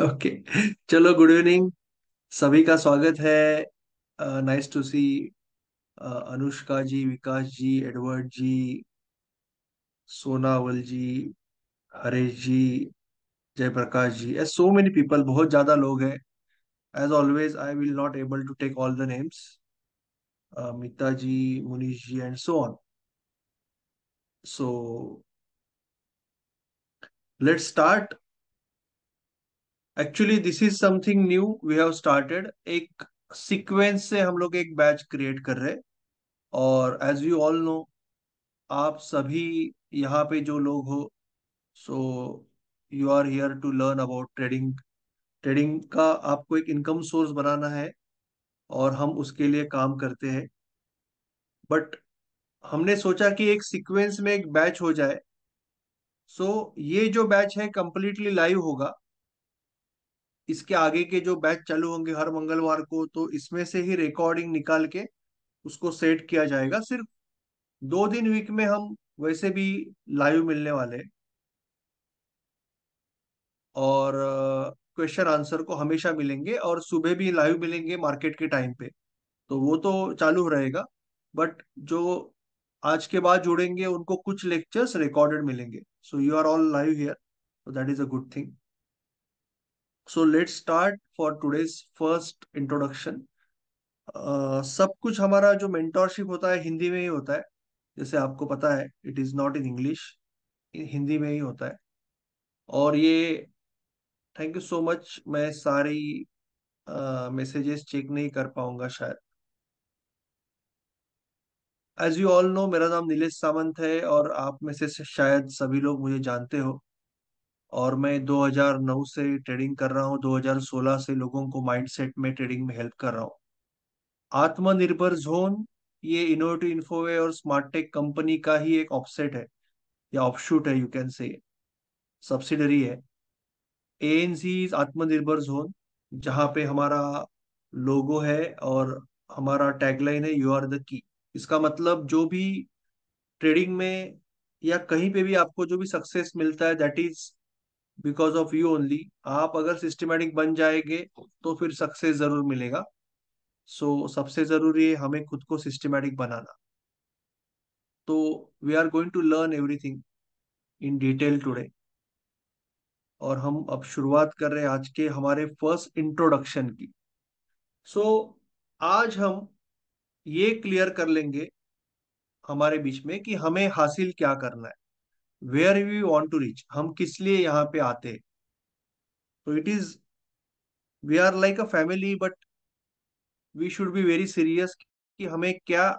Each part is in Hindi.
ओके चलो गुड इवनिंग सभी का स्वागत है। Nice to see Anushka ji, Vikas ji, Edward ji, Sonawal ji, Haresh ji, Jayaprakash ji. As so many people बहुत ज़्यादा लोग हैं। As always I will not able to take all the names Mita ji Munish ji and so on so let's start actually this is something new we have started एक सीक्वेंस से हम लोग एक बैच क्रिएट कर रहे और एज यू ऑल नो आप सभी यहाँ पे जो लोग हो so you are here to learn about trading trading का आपको एक इनकम सोर्स बनाना है और हम उसके लिए काम करते हैं। बट हमने सोचा कि एक सीक्वेंस में एक बैच हो जाए। सो so, ये जो बैच है कंप्लीटली लाइव होगा। इसके आगे के जो बैच चालू होंगे हर मंगलवार को तो इसमें से ही रिकॉर्डिंग निकाल के उसको सेट किया जाएगा। सिर्फ़ दो दिन वीक में हम वैसे भी लाइव मिलने वाले और क्वेश्चन आंसर को हमेशा मिलेंगे और सुबह भी लाइव मिलेंगे मार्केट के टाइम पे। तो वो तो चालू रहेगा बट जो आज के बाद जुड़ेंगे, उनको कुछ लेक्चर्स रिकॉर्डेड मिलेंगे। So you are all live here that is a good good thing so start for for first introduction सब कुछ हमारा जो मेंटोरशिप होता है हिंदी में ही होता है। जैसे आपको पता है it is not in English Hindi में ही होता है। और ये थैंक यू सो मच मैं सारी मैसेजेस uh, चेक नहीं कर पाऊँगा शायद। एज यू ऑल नो मेरा नाम नीलेश सामंत है और आप में से शायद सभी लोग मुझे जानते हो। और मैं 2009 से ट्रेडिंग कर रहा हूँ 2016 से लोगों को माइंडसेट में ट्रेडिंग में हेल्प कर रहा हूँ। आत्मनिर्भर जोन ये इनोवेटिव इन्फोवे और स्मार्ट टेक कंपनी का ही एक ऑफसेट है, या ऑफशूट है यू कैन से सब्सिडरी है। एएनसी आत्मनिर्भर जोन जहाँ पे हमारा लोगो है और हमारा टैगलाइन है यू आर द की इसका मतलब जो भी ट्रेडिंग में या कहीं पे भी आपको जो भी सक्सेस मिलता है that is because of you only आप अगर सिस्टमेटिक बन जाएँगे तो फिर सक्सेस ज़रूर मिलेगा। सो so, सबसे ज़रूरी है हमें खुद को सिस्टमेटिक बनाना। तो we are going to learn everything in detail today और हम अब शुरुआत कर रहे हैं आज के हमारे फ़र्स्ट इंट्रोडक्शन की। सो so, आज हम ये क्लियर कर लेंगे हमारे बीच में कि हमें हासिल क्या करना है। Where we want to reach हम किस लिए यहाँ पे आते तो it is we are like a family but we should be very serious कि हमें क्या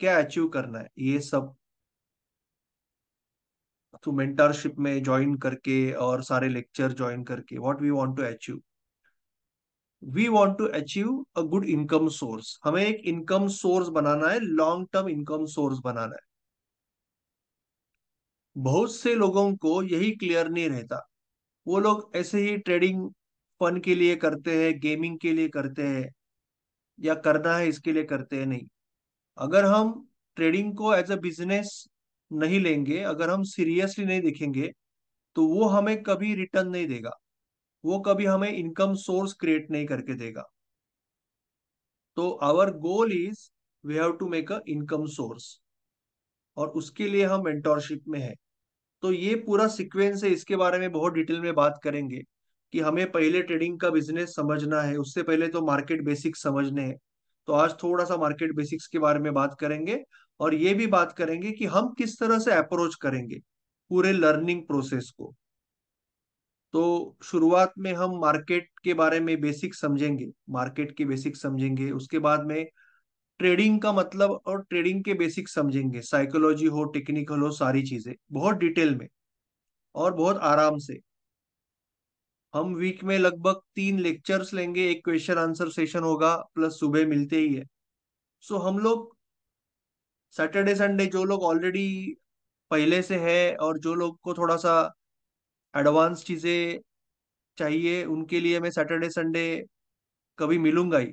क्या अचीव करना है? ये सब तो मेंटरशिप में ज्वाइन करके और सारे लेक्चर ज्वाइन करके what we want to achieve we want to achieve a good income source हमें एक इनकम सोर्स बनाना है लॉन्ग टर्म इनकम सोर्स बनाना है। बहुत से लोगों को यही क्लियर नहीं रहता। वो लोग ऐसे ही ट्रेडिंग फन के लिए करते हैं गेमिंग के लिए करते हैं, या करना है इसके लिए करते हैं, नहीं। अगर हम ट्रेडिंग को एज अ बिज़नेस नहीं लेंगे, अगर हम सीरियसली नहीं देखेंगे तो वो हमें कभी रिटर्न नहीं देगा। वो कभी हमें इनकम सोर्स क्रिएट नहीं करके देगा। तो our goal is we have to make a income source और उसके लिए हम मेंटोरशिप में है। तो ये पूरा सीक्वेंस है, इसके बारे में बहुत डिटेल में बात करेंगे कि हमें पहले ट्रेडिंग का बिज़नेस समझना है, उससे पहले तो मार्केट बेसिक्स समझने हैं। तो आज थोड़ा सा मार्केट बेसिक्स के बारे में बात करेंगे और ये भी बात करेंगे कि हम किस तरह से अप्रोच करेंगे पूरे लर्निंग प्रोसेस को। तो शुरुआत में हम मार्केट के बारे में बेसिक समझेंगे मार्केट के बेसिक समझेंगे, उसके बाद में ट्रेडिंग का मतलब और ट्रेडिंग के बेसिक समझेंगे। साइकोलॉजी हो, टेक्निकल हो, सारी चीज़ें, बहुत डिटेल में और बहुत आराम से। हम वीक में लगभग तीन लेक्चर्स लेंगे, एक क्वेश्चन आंसर सेशन होगा, प्लस सुबह मिलते ही है। सो हम लोग सैटरडे, संडे जो लोग ऑलरेडी पहले से है और जो लोग को थोड़ा सा एडवांस चीज़ें चाहिए, उनके लिए मैं सैटरडे, संडे कभी मिलूँगा ही।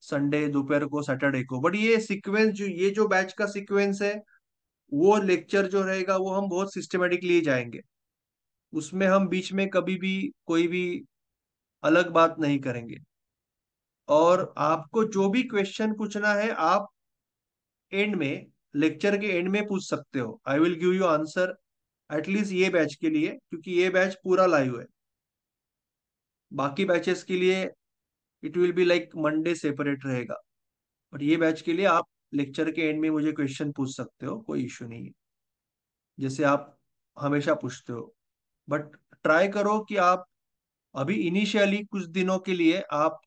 संडे दोपहर को सैटरडे को। बट ये सीक्वेंस जो, ये जो बैच का सीक्वेंस है, वो लेक्चर जो रहेगा, वो हम बहुत सिस्टमेटिकली जाएँगे। उसमें हम बीच में कभी भी, कोई भी अलग बात नहीं करेंगे। और आपको जो भी क्वेश्चन पूछना है, आप एंड में लेक्चर के एंड में पूछ सकते हो। I will give you answer at least ये बैच के लिए, क्योंकि ये बैच पूरा लाइव है। बाकी बैचेस के लिए it will be like Monday separate रहेगा। बट ये बैच के लिए आप लेक्चर के एंड में मुझे क्वेश्चन पूछ सकते हो, कोई इश्यू नहीं है। जैसे आप हमेशा पूछते हो। बट ट्राई करो कि आप अभी इनिशियली कुछ दिनों के लिए आप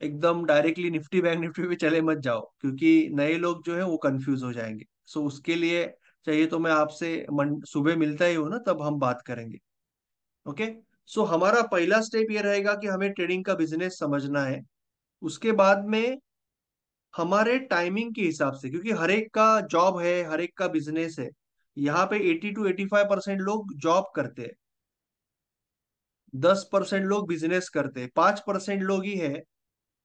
एकदम डायरेक्टली निफ्टी बैंक निफ्टी पे चले मत जाओ, क्योंकि नए लोग जो है वो कंफ्यूज हो जाएँगे। सो so उसके लिए चाहिए तो मैं आपसे सुबह मिलता ही हूँ ना, तब हम बात करेंगे। ओके सो हमारा पहला स्टेप ये रहेगा कि हमें ट्रेडिंग का बिज़नेस समझना है। उसके बाद में हमारे टाइमिंग के हिसाब से, क्योंकि हर एक का जॉब है, हर एक का बिज़नेस है, यहाँ पे 80 टू 85 परसेंट लोग जॉब करते हैं। दस परसेंट लोग बिज़नेस करते हैं, पाँच परसेंट लोग ही है,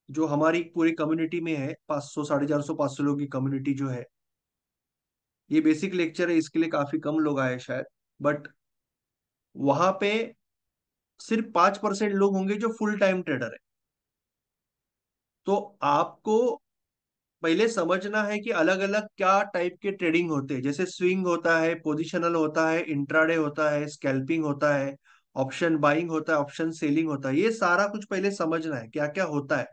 जो हमारी पूरी कम्युनिटी में है, पाँच सौ, साढ़े चार सौ, पाँच सौ लोग की कम्युनिटी जो है। ये बेसिक लेक्चर है, इसके लिए काफ़ी कम लोग आए शायद बट वहाँ पे सिर्फ़ पाँच परसेंट लोग होंगे जो फुल टाइम ट्रेडर है। तो आपको पहले समझना है कि अलग अलग क्या टाइप के ट्रेडिंग होते हैं। जैसे स्विंग होता है पोजिशनल होता है इंट्राडे होता है स्कैल्पिंग होता है ऑप्शन बाइंग होता है ऑप्शन सेलिंग होता है। ये सारा कुछ पहले समझना है क्या क्या होता है।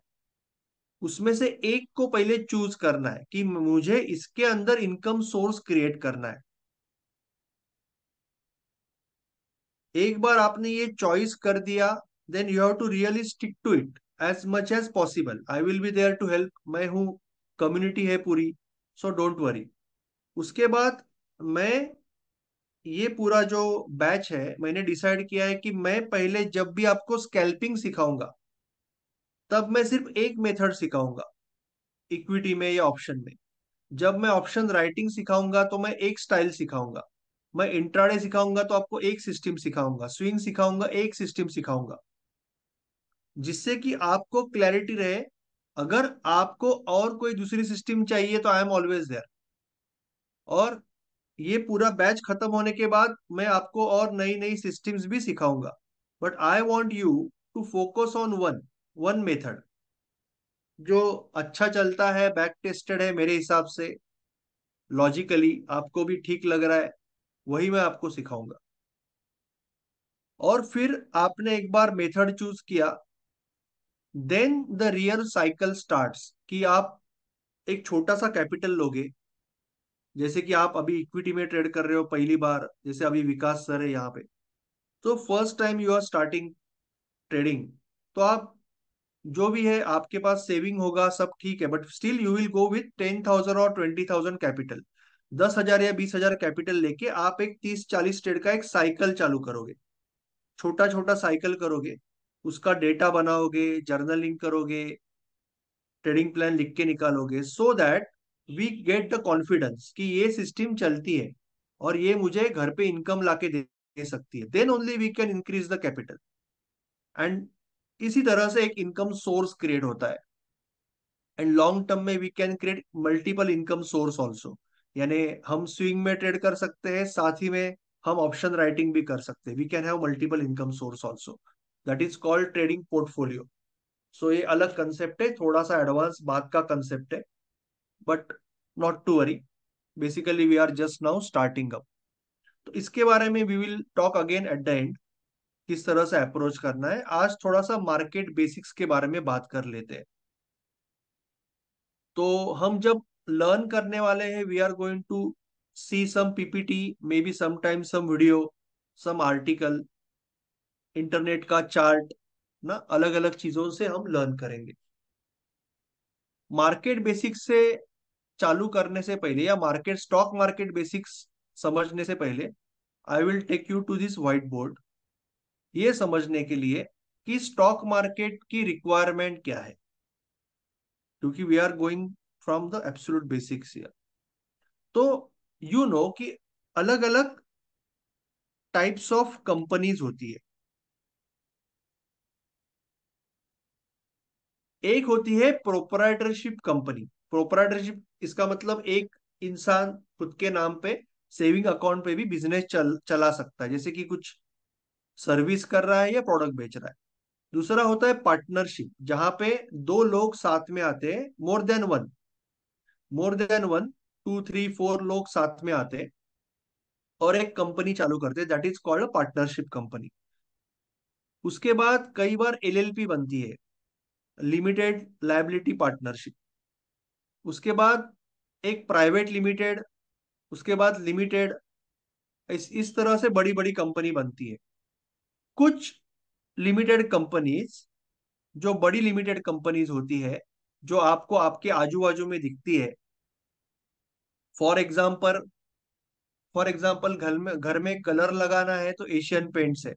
उसमें से एक को पहले चूज़ करना है कि मुझे इसके अंदर इनकम सोर्स क्रिएट करना है। एक बार आपने ये चॉइस कर दिया then you have to really stick to it as much as possible I will be there to help मैं हूँ कम्युनिटी है पूरी सो डोंट वरी उसके बाद मैं ये पूरा जो बैच है, मैंने डिसाइड किया है कि मैं पहले जब भी आपको स्कैल्पिंग सिखाऊँगा, तब मैं सिर्फ़ एक मेथड सिखाऊँगा इक्विटी में या ऑप्शन में। जब मैं ऑप्शन राइटिंग सिखाऊँगा तो मैं एक स्टाइल सिखाऊँगा। मैं इंट्राडे सिखाऊँगा तो आपको एक सिस्टम सिखाऊँगा, स्विंग सिखाऊँगा, एक सिस्टम सिखाऊँगा। जिससे कि आपको क्लैरिटी रहे, अगर आपको और कोई दूसरी सिस्टम चाहिए तो आई एम ऑलवेज देयर। और ये पूरा बैच खत्म होने के बाद मैं आपको और नई नई सिस्टम्स भी सिखाऊँगा। But I want you to focus on one one method. जो अच्छा चलता है, बैक टेस्टेड है मेरे हिसाब से। लॉजिकली आपको भी ठीक लग रहा है। वही मैं आपको सिखाऊँगा। और फिर आपने एक बार मेथड चूज़ किया। Then the real cycle starts कि आप एक छोटा सा कैपिटल लोगे। जैसे कि आप अभी इक्विटी में ट्रेड कर रहे हो पहली बार, जैसे अभी विकास सर है यहाँ पे। तो first time you are starting trading तो आप जो भी है, आपके पास सेविंग होगा, सब ठीक है but still you will go with ten thousand और ट्वेंटी थाउज़ेंड कैपिटल दस हज़ार या बीस हज़ार कैपिटल लेके आप एक तीस चालीस ट्रेड का एक साइकिल चालू करोगे। छोटा छोटा साइकिल करोगे उसका डेटा बनाओगे जर्नलिंग करोगे ट्रेडिंग प्लान लिख के निकालोगे so that we get the confidence कि ये सिस्टम चलती है और ये मुझे घर पे इनकम लाके दे, सकती है। Then only we can increase the capital and इसी तरह से एक इनकम सोर्स क्रिएट होता है। एंड लॉन्ग टर्म में we can create multiple income source also यानी हम स्विंग में ट्रेड कर सकते हैं, साथ ही में हम ऑप्शन राइटिंग भी कर सकते हैं। We can have multiple income source also that is called trading portfolio so ये अलग कंसेप्ट है थोड़ा सा एडवांस बात का कंसेप्ट है but not to worry basically we are just now starting up तो इसके बारे में we will talk again at the end किस तरह से अप्रोच करना है। आज थोड़ा सा मार्केट बेसिक्स के बारे में बात कर लेते हैं। तो हम जब लर्न करने वाले हैं we are going to see some PPT maybe sometime some video some article internet का चार्ट ना अलग अलग चीज़ों से हम लर्न करेंगे। मार्केट बेसिक्स से चालू करने से पहले या मार्केट स्टॉक मार्केट बेसिक्स समझने से पहले I will take you to this white board ये समझने के लिए कि स्टॉक मार्केट की रिक्वायरमेंट क्या है। क्योंकि we are going from the absolute basics तो यू you नो know कि अलग अलग टाइप्स ऑफ़ कंपनीज़ होती है। एक होती है प्रोपराइटरशिप कंपनी प्रोपराइटरशिप इसका मतलब एक इंसान खुद के नाम पे सेविंग अकाउंट पे भी बिज़नेस चल, चला सकता है। जैसे कि कुछ सर्विस कर रहा है या प्रोडक्ट बेच रहा है। दूसरा होता है पार्टनरशिप जहाँ पे दो लोग साथ में आते हैं more than one more than one two three four लोग साथ में आते और एक कंपनी चालू करते that is called partnership company उसके बाद कई बार एलएलपी बनती है लिमिटेड लाइबिलिटी पार्टनरशिप उसके बाद एक प्राइवेट लिमिटेड उसके बाद लिमिटेड इस इस तरह से बड़ी बड़ी कंपनी बनती है। कुछ लिमिटेड कंपनीज़ जो बड़ी लिमिटेड कंपनीज़ होती है, जो आपको आपके आजू बाजू में दिखती है फॉर एग्ज़ाम्पल फॉर एग्ज़ाम्पल घर में घर में कलर लगाना है तो एशियन पेंट्स है।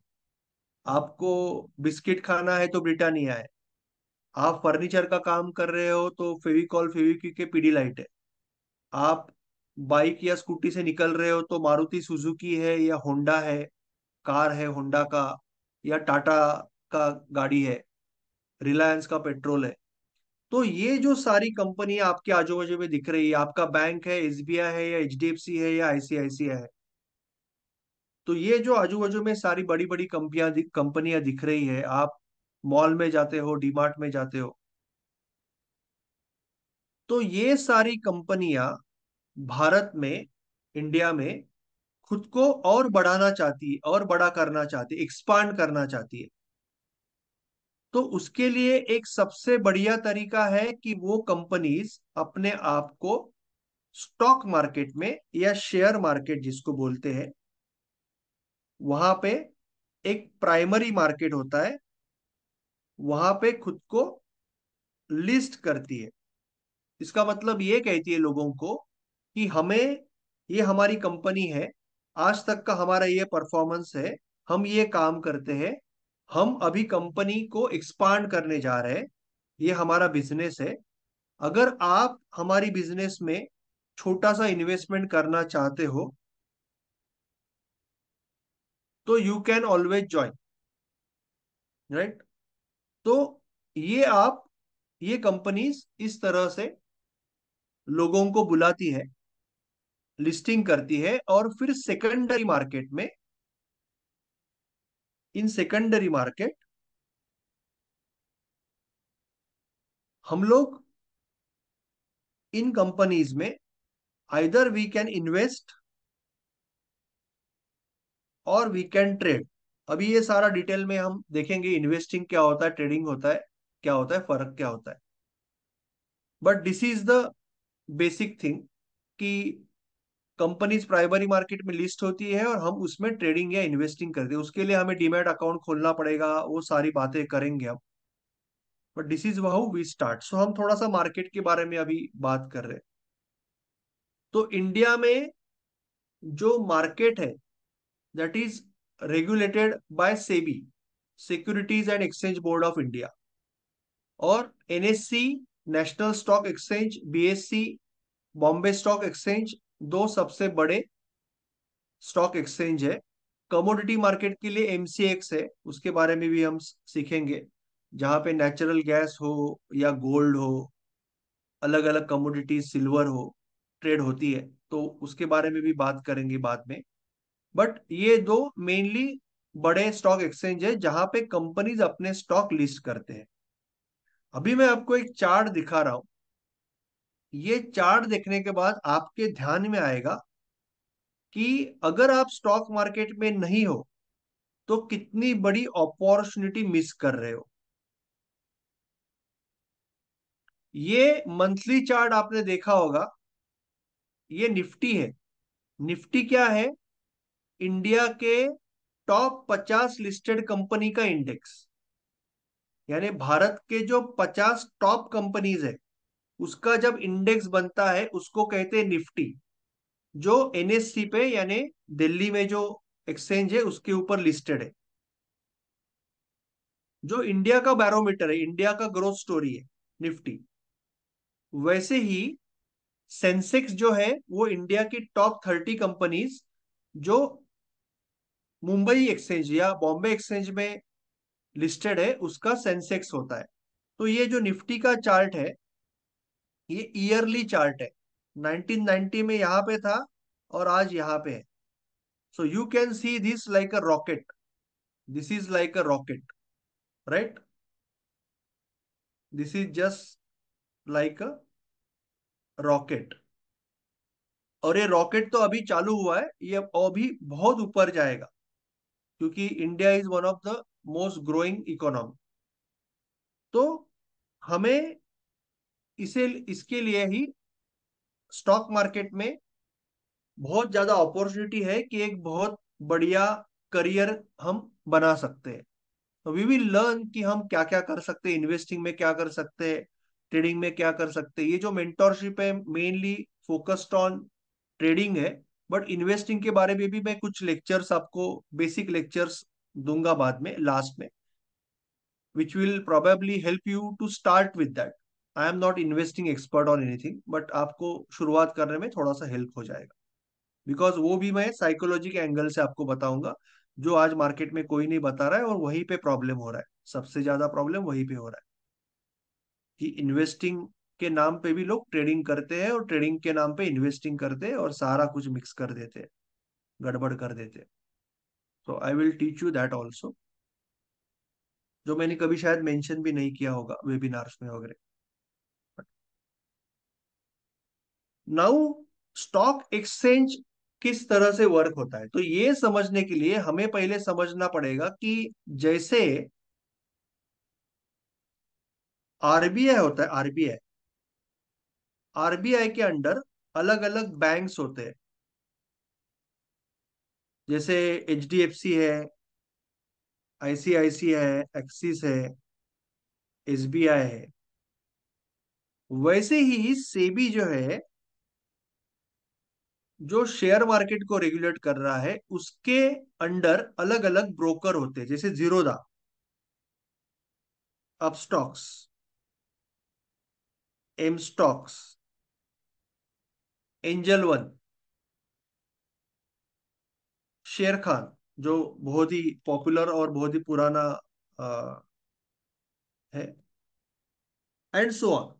आपको बिस्किट खाना है तो ब्रिटानिया है। आप फर्नीचर का काम कर रहे हो तो फेविकॉल फेविक्विक के पीडी लाइट है। आप बाइक या स्कूटी से निकल रहे हो तो मारुति सुजुकी है या होंडा है कार है होंडा का, या टाटा का गाड़ी है। रिलायंस का पेट्रोल है। तो ये जो सारी कंपनी आपके आजू बाजू में दिख रही है, आपका बैंक है, एसबीआई है या एचडीएफसी है या आईसीआईसीआई है तो ये जो आजू बाजू में सारी बड़ी बड़ी कंपनियाँ कंपनियाँ दिख रही है, आप मॉल में जाते हो, डीमार्ट में जाते हो तो ये सारी कंपनियाँ भारत में, इंडिया में खुद को और बढ़ाना चाहती है और बड़ा करना चाहती है एक्सपांड करना चाहती है। तो उसके लिए एक सबसे बढ़िया तरीका है कि वो कंपनीज़ अपने आप को स्टॉक मार्केट में या शेयर मार्केट जिसको बोलते हैं, वहाँ पे एक प्राइमरी मार्केट होता है, वहाँ पे खुद को लिस्ट करती है। इसका मतलब ये कहती है लोगों को कि हमें, ये हमारी कंपनी है, आज तक का हमारा ये परफॉर्मेंस है, हम ये काम करते हैं हम अभी कंपनी को एक्सपांड करने जा रहे हैं, ये हमारा बिज़नेस है। अगर आप हमारी बिज़नेस में छोटा सा इन्वेस्टमेंट करना चाहते हो तो you can always join right तो ये आप, ये कंपनीज़ इस तरह से लोगों को बुलाती है लिस्टिंग करती है और फिर सेकेंडरी मार्केट में इन सेकेंडरी मार्केट हम लोग इन कंपनीज़ में आइदर वी कैन इन्वेस्ट और वी कैन ट्रेड अभी ये सारा डिटेल में हम देखेंगे इन्वेस्टिंग क्या होता है ट्रेडिंग होता है, क्या होता है, फ़र्क क्या होता है। But this is the basic thing कि कंपनीज़ प्राइमरी मार्केट में लिस्ट होती है और हम उसमें ट्रेडिंग या इन्वेस्टिंग करते हैं। उसके लिए हमें डीमेट अकाउंट खोलना पड़ेगा, वो सारी बातें करेंगे हम। But this is how we start so हम थोड़ा सा मार्केट के बारे में अभी बात कर रहे हैं। तो इंडिया में जो मार्केट है that is regulated by SEBI securities and exchange board of India और NSC national stock exchange BSC Bombay stock exchange दो सबसे बड़े स्टॉक एक्सचेंज है। कमोडिटी मार्केट के लिए एमसीएक्स है, उसके बारे में भी हम सीखेंगे। जहाँ पे नेचुरल गैस हो या गोल्ड हो अलग अलग कमोडिटी सिल्वर हो ट्रेड होती है तो उसके बारे में भी बात करेंगे बाद में। बट ये दो मेनली बड़े स्टॉक एक्सचेंज है, जहाँ पे कंपनीज़ अपने स्टॉक लिस्ट करते हैं। अभी मैं आपको एक चार्ट दिखा रहा हूँ। ये चार्ट देखने के बाद आपके ध्यान में आएगा कि अगर आप स्टॉक मार्केट में नहीं हो तो कितनी बड़ी अपॉर्चुनिटी मिस कर रहे हो। ये मंथली चार्ट आपने देखा होगा, ये निफ्टी है। निफ्टी क्या है? इंडिया के टॉप 50 लिस्टेड कंपनी का इंडेक्स यानी भारत के जो 50 टॉप कंपनीज़ है उसका जब इंडेक्स बनता है, उसको कहते हैं निफ्टी, जो एनएससी पे यानी दिल्ली में जो एक्सचेंज है, उसके ऊपर लिस्टेड है। जो इंडिया का बैरोमीटर है इंडिया का ग्रोथ स्टोरी है, निफ्टी। वैसे ही सेंसेक्स जो है, वो इंडिया की टॉप थर्टी कंपनीज़ जो मुंबई एक्सचेंज या बॉम्बे एक्सचेंज में लिस्टेड है, उसका सेंसेक्स होता है। तो ये जो निफ्टी का चार्ट है ये ईयरली चार्ट है। 1990 में यहाँ पे था और आज यहाँ पे है। So you can see this like a rocket this is like a rocket right this is just like a rocket और ये रॉकेट तो अभी चालू हुआ है। ये अभी बहुत ऊपर जाएगा क्योंकि India is one of the most growing economy तो हमें इसे, इसके लिए ही स्टॉक मार्केट में बहुत ज़्यादा अपॉर्चुनिटी है कि एक बहुत बढ़िया करियर हम बना सकते हैं। वी विल लर्न कि हम क्या क्या कर सकते हैं इन्वेस्टिंग में क्या कर सकते हैं ट्रेडिंग में क्या कर सकते हैं। ये जो मेंटोरशिप है मेनली फोकस्ड ऑन ट्रेडिंग है बट इन्वेस्टिंग के बारे में भी मैं कुछ लेक्चर्स आपको बेसिक लेक्चर्स दूँगा बाद में लास्ट में which will probably help you to start with that I am not investing expert on anything but आपको शुरुआत करने में थोड़ा सा हेल्प हो जाएगा। बिकॉज़ वो भी मैं साइकोलॉजी के एंगल से आपको बताऊँगा, जो आज मार्केट में कोई नहीं बता रहा है और वहीं पे प्रॉब्लम हो रहा है। सबसे ज़्यादा प्रॉब्लम वहीं पे हो रहा है। कि इन्वेस्टिंग के नाम पे भी लोग ट्रेडिंग करते हैं और ट्रेडिंग के नाम पे इन्वेस्टिंग करते हैं और सारा कुछ मिक्स कर देते हैं। गड़बड़ कर देते हैं। तो I will teach you that also जो मैंने कभी शायद मेंशन भी नहीं किया होगा वेबिनार्स में वगैरह। नाउ स्टॉक एक्सचेंज किस तरह से वर्क होता है? तो ये समझने के लिए हमें पहले समझना पड़ेगा कि जैसे आरबीआई होता है आरबीआई आरबीआई के अंडर अलग अलग बैंक्स होते हैं। जैसे एच डी एफ़ सी है आईसीआईसी है एक्सिस है एसबीआई है। वैसे ही सेबी जो है जो शेयर मार्केट को रेगुलेट कर रहा है उसके अंडर अलग अलग ब्रोकर होते हैं जैसे Zerodha Upstox M stocks Angel One Sharekhan जो बहुत ही पॉपुलर और बहुत ही पुराना आ, है एंड सो ऑन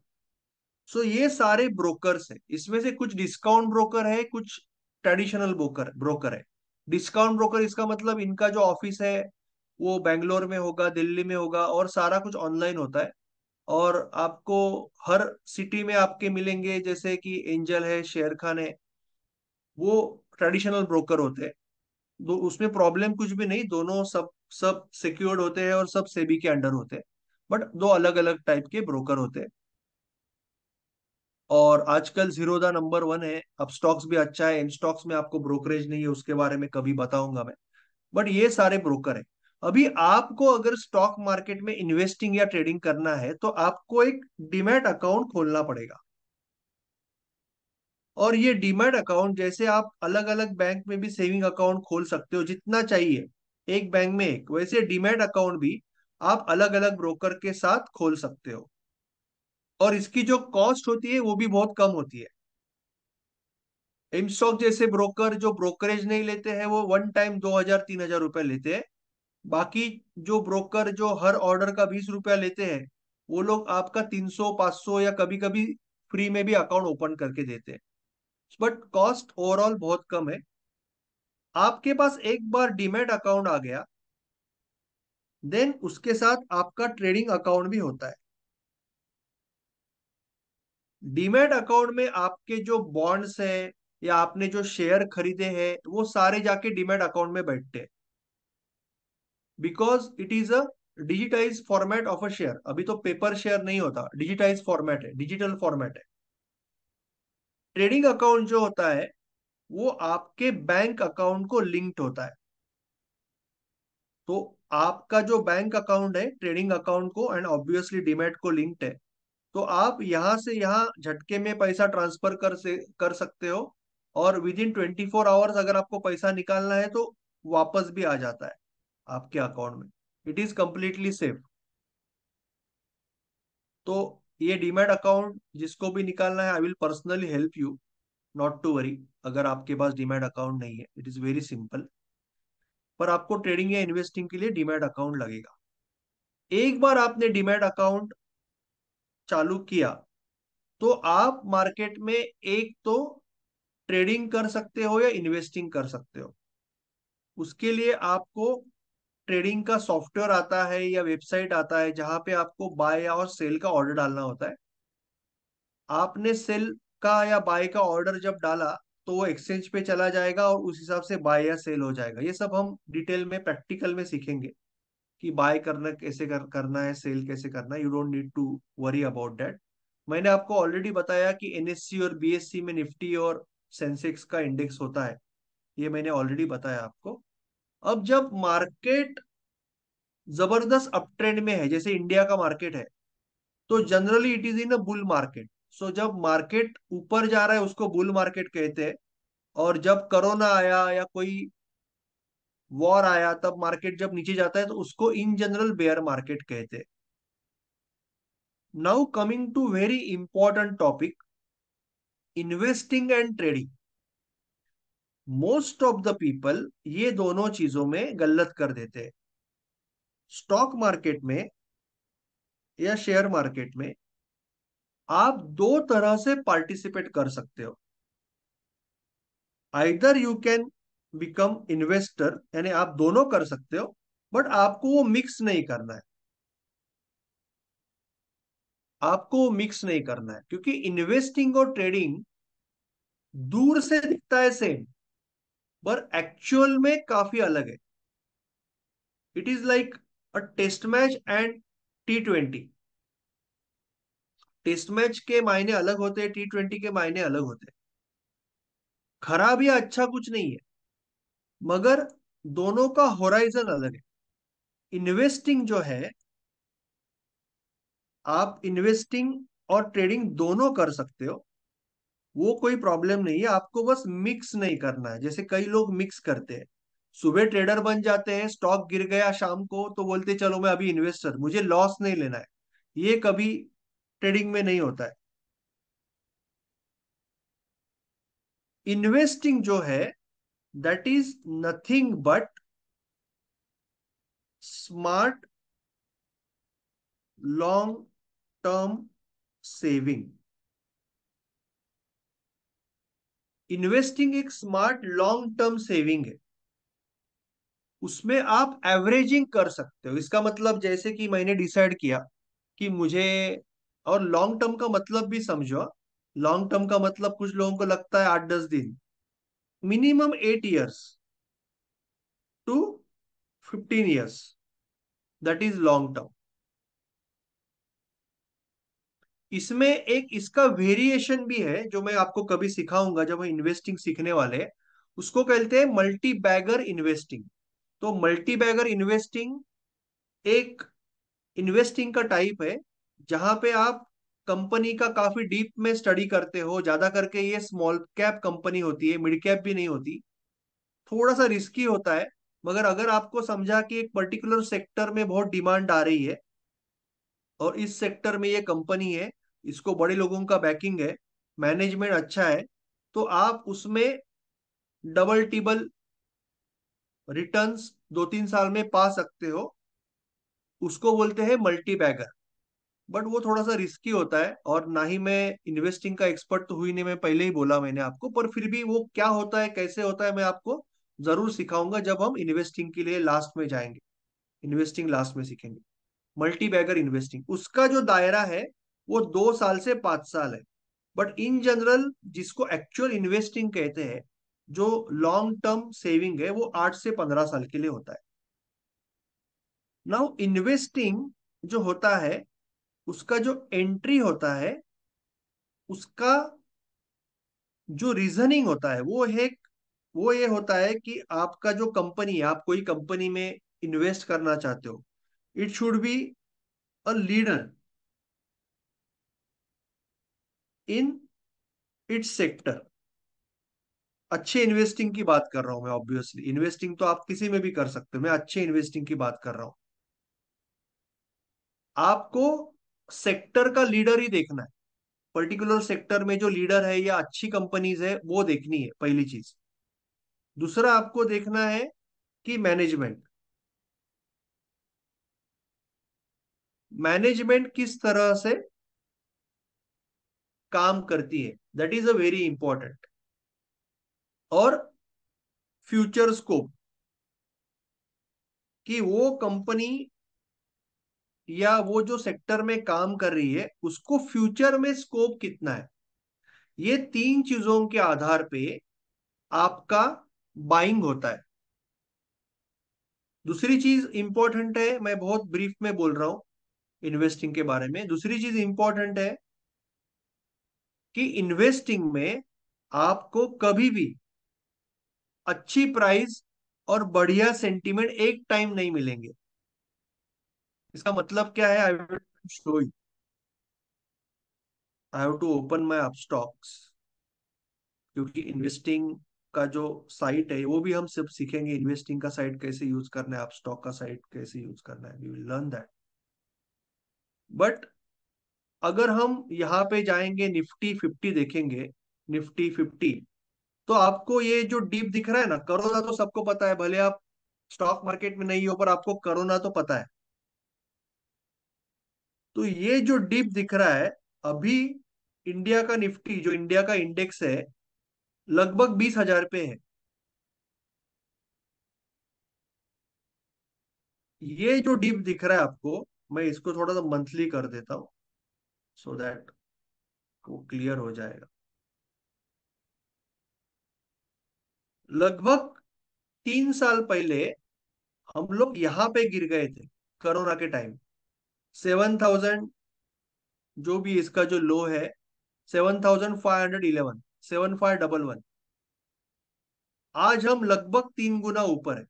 सो ये सारे ब्रोकर्स हैं। इसमें से कुछ डिस्काउंट ब्रोकर है, कुछ ट्रेडिशनल ब्रोकर ब्रोकर है। डिस्काउंट ब्रोकर इसका मतलब इनका जो ऑफ़िस है, वो बेंगलोर में होगा, दिल्ली में होगा और सारा कुछ ऑनलाइन होता है। और आपको हर सिटी में आपके मिलेंगे, जैसे कि एंजल है शेयर खान है, वो ट्रेडिशनल ब्रोकर होते हैं। दो उसमें प्रॉब्लम कुछ भी नहीं, दोनों सब सब सिक्योर्ड होते हैं और सब सेबी के अंडर होते हैं। बट दो अलग अलग टाइप के ब्रोकर होते हैं। और आजकल जीरोदा नंबर वन है। अब स्टॉक्स भी अच्छा है। इन स्टॉक्स में आपको ब्रोकरेज नहीं है, उसके बारे में कभी बताऊँगा मैं। बट ये सारे ब्रोकर है। अभी आपको अगर स्टॉक मार्केट में इन्वेस्टिंग या ट्रेडिंग करना है तो आपको एक डीमैट अकाउंट खोलना पड़ेगा। और ये डीमैट अकाउंट जैसे आप अलग अलग बैंक में भी सेविंग अकाउंट खोल सकते हो, जितना चाहिए, एक बैंक में एक, वैसे डीमैट अकाउंट भी आप अलग अलग ब्रोकर के साथ खोल सकते हो। और इसकी जो कॉस्ट होती है, वो भी बहुत कम होती है। इमस्टॉक जैसे ब्रोकर जो ब्रोकरेज नहीं लेते हैं, वो वन टाइम दो हज़ार, तीन हज़ार रुपए लेते हैं। बाकी जो ब्रोकर जो हर ऑर्डर का बीस रुपया लेते हैं, वो लोग आपका तीन सौ, पाँच सौ या कभी कभी फ्री में भी अकाउंट ओपन करके देते हैं। बट कॉस्ट ओवरऑल बहुत कम है। आपके पास एक बार डीमेट अकाउंट आ गया देन उसके साथ आपका ट्रेडिंग अकाउंट भी होता है। डीमेट अकाउंट में आपके जो बॉन्ड्स है या आपने जो शेयर खरीदे हैं, वो सारे जाके डीमेट अकाउंट में बैठते हैं। Because it is a digitise format of a share अभी तो पेपर शेयर नहीं होता डिजिटाइज फॉर्मेट है डिजिटल फॉर्मेट है। ट्रेडिंग अकाउंट जो होता है, वो आपके बैंक अकाउंट को लिंक्ड होता है। तो आपका जो बैंक अकाउंट है ट्रेडिंग अकाउंट को एंड ऑब्वियसली डिमेट को लिंक्ड है। तो आप यहाँ से यहाँ झटके में पैसा ट्रांसफ़र कर से, कर सकते हो और within twenty four hours अगर आपको पैसा निकालना है तो वापस भी आ जाता है आपके अकाउंट में। इट इज़ कंप्लीटली सेफ़ तो ये डीमेट अकाउंट जिसको भी निकालना है I will personally help you not to worry अगर आपके पास डीमेट अकाउंट नहीं है। इट इज़ वेरी सिंपल पर आपको ट्रेडिंग या इन्वेस्टिंग के लिए डीमेट अकाउंट लगेगा। एक बार आपने डीमेट अकाउंट चालू किया तो आप मार्केट में एक तो ट्रेडिंग कर सकते हो या इन्वेस्टिंग कर सकते हो। उसके लिए आपको ट्रेडिंग का सॉफ्टवेयर आता है या वेबसाइट आता है जहाँ पे आपको बाय और सेल का ऑर्डर डालना होता है। आपने सेल का या बाय का ऑर्डर जब डाला तो वो एक्सचेंज पे चला जाएगा और उस हिसाब से बाय या सेल हो जाएगा। ये सब हम डिटेल में, प्रैक्टिकल में सीखेंगे। कि बाय करना कैसे कर, करना है सेल कैसे करना है you don't need to worry about that मैंने आपको ऑलरेडी बताया कि एनएससी और बीएससी में निफ्टी और सेंसेक्स का इंडेक्स होता है। ये मैंने ऑलरेडी बताया आपको। अब जब मार्केट ज़बरदस्त अप ट्रेंड में है जैसे इंडिया का मार्केट है तो generally it is in a bull market so जब मार्केट ऊपर जा रहा है उसको बुल मार्केट कहते हैं। और जब कोरोना आया या कोई वॉर आया, तब मार्केट जब नीचे जाता है तो उसको इन जनरल बेयर मार्केट कहते now coming to very important topic investing and trading most of the people ये दोनों चीज़ों में गलत कर देते हैं। स्टॉक मार्केट में या शेयर मार्केट में आप दो तरह से पार्टिसिपेट कर सकते हो। Either you can become investor यानी आप दोनों कर सकते हो बट आपको वो मिक्स नहीं करना है। आपको वो मिक्स नहीं करना है, क्योंकि इन्वेस्टिंग और ट्रेडिंग दूर से दिखता है सेम पर एक्चुअल में काफ़ी अलग है। It is like a test match and T twenty test match के मायने अलग होते हैं टी ट्वेंटी के मायने अलग होते हैं। खराब या अच्छा कुछ नहीं है। मगर दोनों का होराइजन अलग है। इन्वेस्टिंग जो है, आप इन्वेस्टिंग और ट्रेडिंग दोनों कर सकते हो। वो कोई प्रॉब्लम नहीं है, आपको बस मिक्स नहीं करना है। जैसे कई लोग मिक्स करते हैं। सुबह ट्रेडर बन जाते हैं स्टॉक गिर गया शाम को तो बोलते चलो मैं अभी इन्वेस्टर मुझे लॉस नहीं लेना है। ये कभी ट्रेडिंग में नहीं होता है। इन्वेस्टिंग जो है that is nothing but smart long term saving investing एक स्मार्ट लॉन्ग टर्म सेविंग है। उसमें आप एवरेजिंग कर सकते हो। इसका मतलब जैसे कि मैंने डिसाइड किया कि मुझे, और लॉन्ग टर्म का मतलब भी समझो। लॉन्ग टर्म का मतलब कुछ लोगों को लगता है आठ दस दिन। Minimum eight years to fifteen years that is long term इसमें एक इसका वेरिएशन भी है, जो मैं आपको कभी सिखाऊँगा जब हम इन्वेस्टिंग सीखने वाले उसको कहते हैं मल्टी बैगर इन्वेस्टिंग तो मल्टी बैगर इन्वेस्टिंग एक इन्वेस्टिंग का टाइप है, जहाँ पे आप कंपनी का काफ़ी डीप में स्टडी करते हो, ज़्यादा करके ये स्मॉल कैप कंपनी होती है, मिड कैप भी नहीं होती थोड़ा सा रिस्की होता है, मगर अगर आपको समझा कि एक पर्टिकुलर सेक्टर में बहुत डिमांड आ रही है, और इस सेक्टर में ये कंपनी है, इसको बड़े लोगों का बैकिंग है मैनेजमेंट अच्छा है तो आप उसमें डबल टिबल रिटर्न्स दो तीन साल में पा सकते हो, उसको बोलते हैं मल्टी बैगर बट वो थोड़ा सा रिस्की होता है और ना ही मैं इन्वेस्टिंग का एक्सपर्ट तो हुई नहीं, मैं पहले ही बोला मैंने आपको, पर फिर भी वो क्या होता है, कैसे होता है, मैं आपको ज़रूर सिखाऊँगा जब हम इन्वेस्टिंग के लिए लास्ट में जाएँगे। इन्वेस्टिंग लास्ट में सीखेंगे। मल्टी बैगर इन्वेस्टिंग उसका जो दायरा है, वो दो साल से पाँच साल है। बट इन जनरल जिसको एक्चुअल इन्वेस्टिंग कहते हैं, जो लॉन्ग टर्म सेविंग है, वो आठ से पंद्रह साल के लिए होता है। नाउ इन्वेस्टिंग जो होता है उसका जो एंट्री होता है, उसका जो रीजनिंग होता है, वो है, वो ये होता है कि आपका जो कंपनी आप कोई कंपनी में इन्वेस्ट करना चाहते हो it should be a leader in its sector अच्छे इन्वेस्टिंग की बात कर रहा हूँ मैं ऑब्वियसली इन्वेस्टिंग तो आप किसी में भी कर सकते हो, मैं अच्छे इन्वेस्टिंग की बात कर रहा हूँ। आपको सेक्टर का लीडर ही देखना है। पर्टिकुलर सेक्टर में जो लीडर है या अच्छी कंपनीज़ है, वो देखनी है, पहली चीज़। दूसरा आपको देखना है कि मैनेजमेंट मैनेजमेंट किस तरह से काम करती है that is a very important और फ्यूचर स्कोप कि वो कंपनी या वो जो सेक्टर में काम कर रही है, उसको फ्यूचर में स्कोप कितना है? ये तीन चीज़ों के आधार पे आपका बाइंग होता है। दूसरी चीज़ इंपॉर्टेंट है, मैं बहुत ब्रीफ में बोल रहा हूँ इन्वेस्टिंग के बारे में। दूसरी चीज़ इंपॉर्टेंट है कि इन्वेस्टिंग में आपको कभी भी अच्छी प्राइस और बढ़िया सेंटीमेंट एक टाइम नहीं मिलेंगे। इसका मतलब क्या है? I will show you I have to open my Upstox क्योंकि इन्वेस्टिंग का जो साइट है, वो भी हम सिर्फ़ सीखेंगे इन्वेस्टिंग का साइट कैसे यूज़ करना है आप स्टॉक का साइट कैसे यूज़ करना है। We will learn that but अगर हम यहाँ पे जाएँगे निफ्टी फिफ्टी देखेंगे निफ्टी फिफ्टी तो आपको ये जो डीप दिख रहा है ना करोना तो सबको पता है, भले आप स्टॉक मार्केट में नहीं हो, पर आपको करोना तो पता है। तो ये जो डीप दिख रहा है, अभी इंडिया का निफ्टी जो इंडिया का इंडेक्स है, लगभग बीस हज़ार पे है। ये जो डीप दिख रहा है आपको, मैं इसको थोड़ा सा मंथली कर देता हूँ सो दैट वो क्लियर हो जाएगा। लगभग तीन साल पहले हम लोग यहाँ पे गिर गए थे, कोरोना के टाइम सेवन थाउज़ेंड जो भी इसका जो लो है, seven thousand five hundred eleven, seven five double one. आज हम लगभग तीन गुना ऊपर है।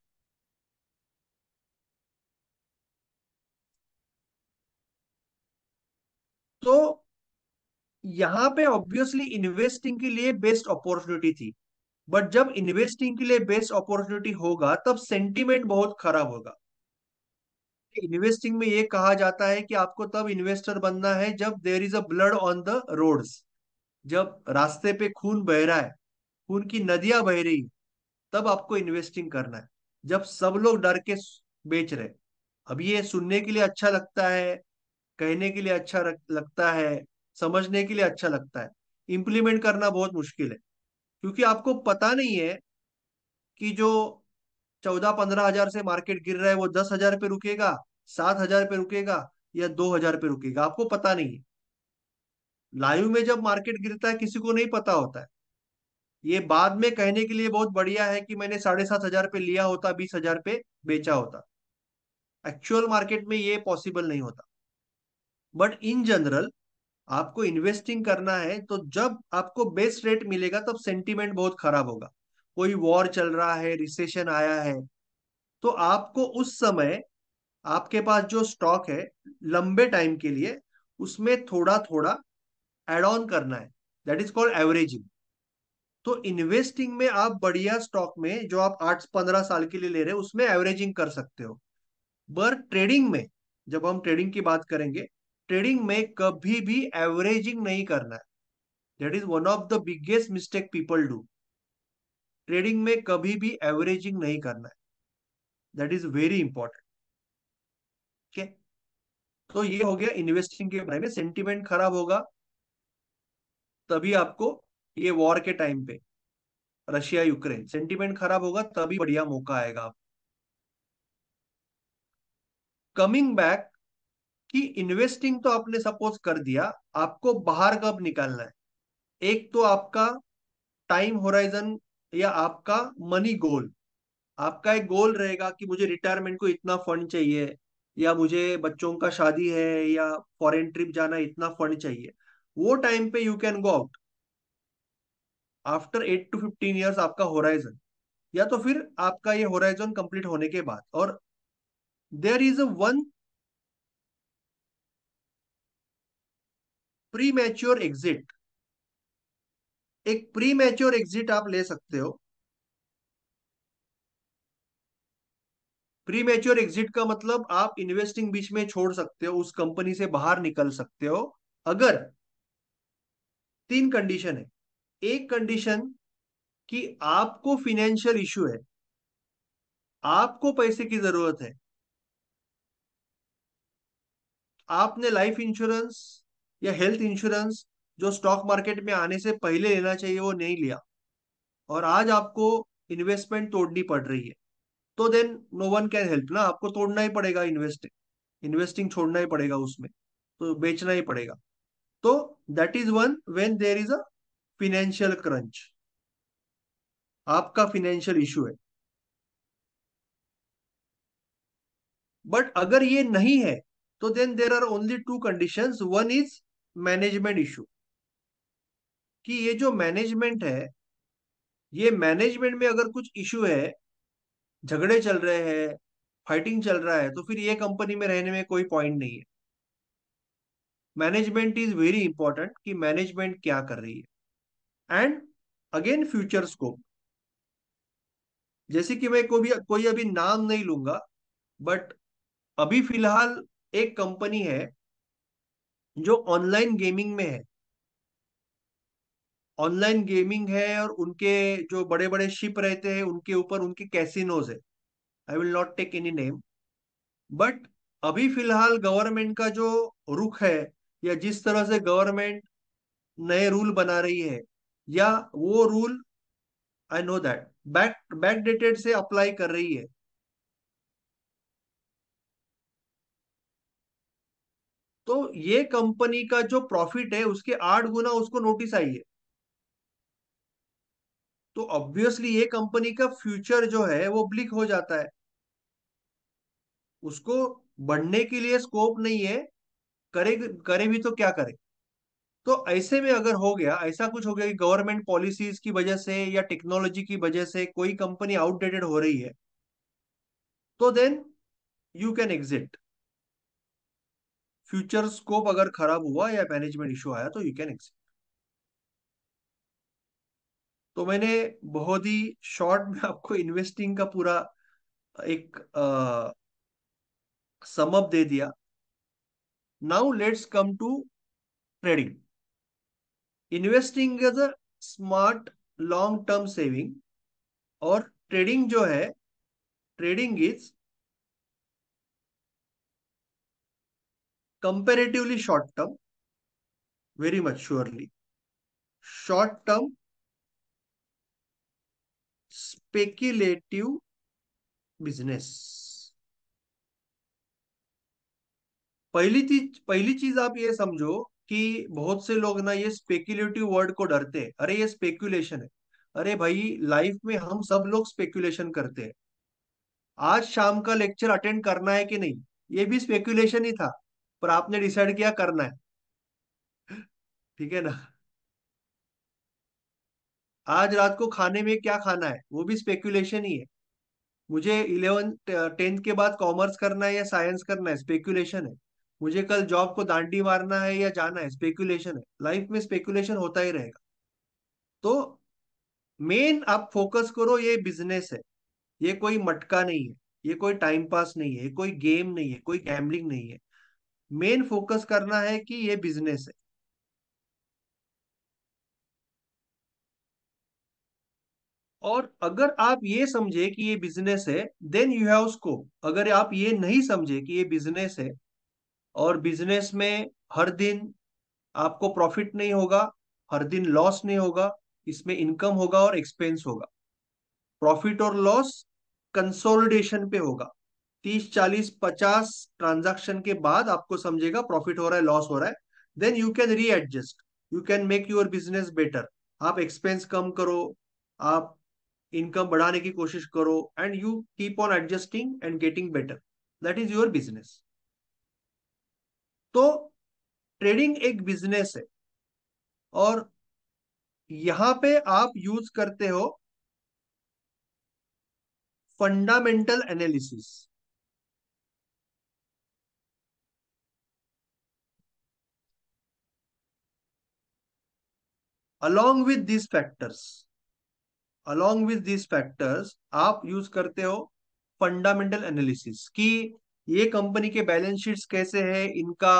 तो यहाँ पे ऑब्वियसली इन्वेस्टिंग के लिए बेस्ट अपॉर्चुनिटी थी। बट जब इन्वेस्टिंग के लिए बेस्ट अपॉर्चुनिटी होगा, तब सेंटीमेंट बहुत खराब होगा। इन्वेस्टिंग में ये कहा जाता है कि आपको तब इन्वेस्टर बनना है जब there is a blood on the roads जब रास्ते पे खून बह रहा है, खून की नदियाँ बह रही तब आपको इन्वेस्टिंग करना है। जब सब लोग डर के बेच रहे अब ये सुनने के लिए अच्छा लगता है, कहने के लिए अच्छा लगता है, समझने के लिए अच्छा लगता है। इम्प्लीमेंट करना बहुत मुश्किल है, क्योंकि आपको पता नहीं है कि जो चौदह पंद्रह हज़ार से मार्केट गिर रहा है, वो दस हज़ार पे रुकेगा, सात हज़ार पे रुकेगा या दो हज़ार पे रुकेगा, आपको पता नहीं है। लाइव में जब मार्केट गिरता है, किसी को नहीं पता होता है। ये बाद में कहने के लिए बहुत बढ़िया है कि मैंने साढ़े सात हज़ार पे लिया होता, बीस हज़ार पे बेचा होता। एक्चुअल मार्केट में ये पॉसिबल नहीं होता। बट इन जनरल, आपको इन्वेस्टिंग करना है तो जब आपको बेस्ट रेट मिलेगा, तब सेंटिमेंट बहुत खराब होगा। कोई वॉर चल रहा है, रिसेशन आया है तो आपको उस समय आपके पास जो स्टॉक है लंबे टाइम के लिए, उसमें थोड़ा थोड़ा एड ऑन करना है। दैट इज़ कॉल्ड एवरेजिंग तो इन्वेस्टिंग में आप बढ़िया स्टॉक में जो आप आठ पंद्रह साल के लिए ले रहे हैं, उसमें एवरेजिंग कर सकते हो। पर ट्रेडिंग में, जब हम ट्रेडिंग की बात करेंगे ट्रेडिंग में कभी भी एवरेजिंग नहीं करना है। That is one of the biggest mistake people do trading में कभी भी एवरेजिंग नहीं करना है। दैट इज़ वेरी इंपॉर्टेंट ठीक है तो ये हो गया इन्वेस्टिंग के बारे में। सेंटिमेंट खराब होगा, तभी आपको ये वॉर के टाइम पे रशिया यूक्रेन सेंटिमेंट खराब होगा, तभी बढ़िया मौका आएगा आप कमिंग बैक कि इन्वेस्टिंग तो आपने सपोज़ कर दिया, आपको बाहर कब निकालना है? एक तो आपका टाइम होराइजन या आपका मनी गोल आपका एक गोल रहेगा कि मुझे रिटायरमेंट को इतना फंड चाहिए, या मुझे बच्चों का शादी है, या फॉरेन ट्रिप जाना इतना फंड चाहिए। वो टाइम पे you can go out after eight to fifteen years आपका होराइजन या तो फिर आपका ये होराइजन कंप्लीट होने के बाद और there is a one premature exit एक प्री मैच्योर एग्जिट आप ले सकते हो। प्री मैच्योर एग्जिट का मतलब आप इन्वेस्टिंग बीच में छोड़ सकते हो, उस कंपनी से बाहर निकल सकते हो। अगर तीन कंडीशन है। एक कंडीशन कि आपको फिनेंशियल इश्यू है। आपको पैसे की ज़रूरत है। आपने लाइफ इंश्योरेंस या हेल्थ इंश्योरेंस जो स्टॉक मार्केट में आने से पहले लेना चाहिए, वो नहीं लिया। और आज आपको इन्वेस्टमेंट तोड़नी पड़ रही है। तो then no one can help ना। आपको तोड़ना ही पड़ेगा इन्वेस्टिंग इन्वेस्टिंग छोड़ना ही पड़ेगा उसमें। तो बेचना ही पड़ेगा। तो that is one when there is a financial crunch आपका फिनेंशियल इशू है। बट अगर ये नहीं है तो then there are only two conditions one is management issue कि ये जो मैनेजमेंट है, ये मैनेजमेंट में अगर कुछ इशू है, झगड़े चल रहे हैं फाइटिंग चल रहा है तो फिर ये कंपनी में रहने में कोई पॉइंट नहीं है। मैनेजमेंट इज़ वेरी इंपॉर्टेंट कि मैनेजमेंट क्या कर रही है। एंड अगेन फ्यूचर स्कोप जैसे कि मैं कोई कोई अभी नाम नहीं लूँगा बट अभी फ़िलहाल एक कंपनी है, जो ऑनलाइन गेमिंग में है। ऑनलाइन गेमिंग है और उनके जो बड़े बड़े शिप रहते हैं, उनके ऊपर उनके कैसीनोज है। I will not take any name but अभी फ़िलहाल गवर्नमेंट का जो रुख है, या जिस तरह से गवर्नमेंट नए रूल बना रही है, या वो rule I know that back back dated से अप्लाई कर रही है। तो ये कंपनी का जो प्रॉफिट है, उसके आठ गुना उसको नोटिस आई है। तो ऑब्वियसली ये कंपनी का फ्यूचर जो है, वो ब्लिक हो जाता है। उसको बढ़ने के लिए स्कोप नहीं है, करे करे भी तो क्या करे? तो ऐसे में अगर हो गया, ऐसा कुछ हो गया कि गवर्नमेंट पॉलिसीज़ की वजह से या टेक्नोलॉजी की वजह से कोई कंपनी आउटडेटेड हो रही है तो then you can exit future scope अगर खराब हुआ या मैनेजमेंट इशू आया तो यू कैन एग्जिट तो मैंने बहुत ही शॉर्ट में आपको इन्वेस्टिंग का पूरा एक समअप दे दिया। Now let's come to trading investing is a smart long term saving और ट्रेडिंग जो है trading is comparatively short term very much surely short term speculative business पहली चीज़ पहली चीज़ आप ये समझो कि बहुत से लोग ना ये स्पेक्यूलेटिव वर्ड को डरते हैं। अरे, ये स्पेक्युलेशन है। अरे भाई लाइफ में हम सब लोग स्पेक्युलेशन करते हैं। आज शाम का लेक्चर अटेंड करना है कि नहीं? ये भी स्पेक्युलेशन ही था, पर आपने डिसाइड किया करना है। ठीक है ना? आज रात को खाने में क्या खाना है? वो भी स्पेक्युलेशन ही है। मुझे इलेवन टेंथ के बाद कॉमर्स करना है या साइंस करना है स्पेक्युलेशन है। मुझे कल जॉब को दांडी मारना है या जाना है स्पेक्युलेशन है। लाइफ में स्पेक्युलेशन होता ही रहेगा। तो मेन आप फोकस करो, ये बिज़नेस है। ये कोई मटका नहीं है। ये कोई टाइम पास नहीं है। कोई गेम नहीं है। कोई गैम्बलिंग नहीं है। मेन फोकस करना है कि ये बिज़नेस है। और अगर आप ये समझे कि ये बिज़नेस है देन यू हैव स्कोप अगर आप ये नहीं समझे कि ये बिज़नेस है, और बिज़नेस में हर दिन आपको प्रॉफिट नहीं होगा, हर दिन लॉस नहीं होगा, इसमें इनकम होगा और एक्सपेंस होगा। प्रॉफिट और लॉस कंसोलिडेशन पे होगा। तीस, चालीस, पचास ट्रांजैक्शन के बाद आपको समझेगा प्रॉफिट हो रहा है लॉस हो रहा है। Then you can readjust you can make your business better आप एक्सपेंस कम करो, आप इनकम बढ़ाने की कोशिश करो and you keep on adjusting and getting better that is your business तो ट्रेडिंग एक बिज़नेस है और यहाँ पे आप यूज़ करते हो fundamental analysis along with these factors along with these factors आप यूज़ करते हो फंडामेंटल एनालिसिस कि ये कंपनी के बैलेंस शीट्स कैसे है, इनका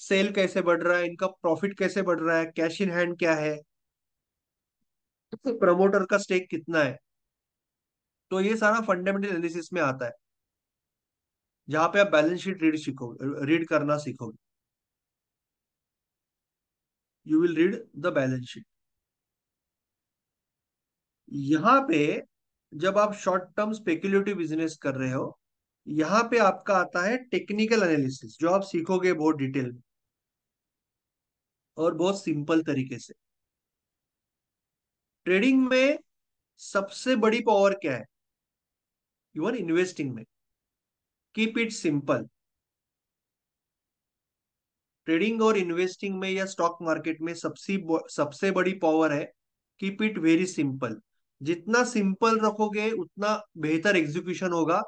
सेल कैसे बढ़ रहा है, इनका प्रॉफिट कैसे बढ़ रहा है कैश इन हैंड क्या है प्रमोटर का स्टेक कितना है। तो ये सारा फंडामेंटल एनालिसिस में आता है, जहाँ पे आप बैलेंस शीट रीड सीखोगे रीड करना सीखोगे। You will read the balance sheet यहाँ पे जब आप शॉर्ट टर्म स्पेक्यूलेटिव बिज़नेस कर रहे हो, यहाँ पे आपका आता है टेक्निकल एनालिसिस जो आप सीखोगे बहुत डिटेल में। और बहुत सिंपल तरीके से। ट्रेडिंग में सबसे बड़ी पावर क्या है? इवन इन्वेस्टिंग में। कीप इट सिंपल ट्रेडिंग और इन्वेस्टिंग में या स्टॉक मार्केट में सबसे सबसे बड़ी पावर है कीप इट वेरी सिंपल जितना सिंपल रखोगे, उतना बेहतर एग्जीक्यूशन होगा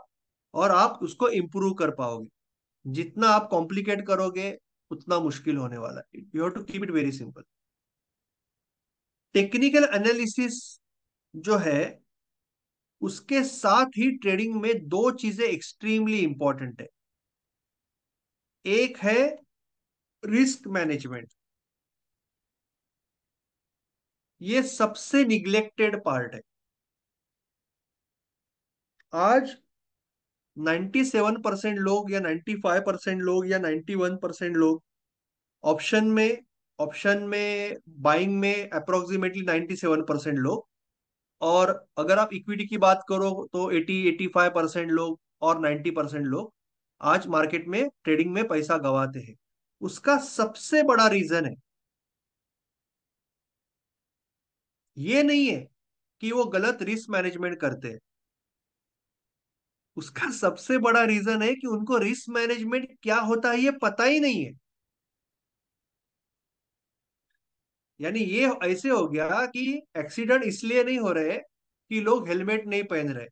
और आप उसको इम्प्रूव कर पाओगे। जितना आप कॉम्प्लिकेट करोगे, उतना मुश्किल होने वाला है। You have to keep it very simple technical analysis जो है, उसके साथ ही ट्रेडिंग में दो चीज़ें एक्सट्रीमली इंपॉर्टेंट है। एक है रिस्क मैनेजमेंट ये सबसे निग्लेक्टेड पार्ट है। आज 97 परसेंट लोग या 95 परसेंट लोग या 91 परसेंट लोग ऑप्शन में ऑप्शन में बाइंग में अप्रोक्सीमेटली 97 परसेंट लोग और अगर आप इक्विटी की बात करो तो 80 85 परसेंट लोग और 90 परसेंट लोग आज मार्केट में ट्रेडिंग में पैसा गवाते हैं। उसका सबसे बड़ा रीजन है ये नहीं है कि वो गलत रिस्क मैनेजमेंट करते हैं। उसका सबसे बड़ा रीजन है कि उनको रिस्क मैनेजमेंट क्या होता है ये पता ही नहीं है। यानी ये ऐसे हो गया कि एक्सीडेंट इसलिए नहीं हो रहे कि लोग हेलमेट नहीं पहन रहे।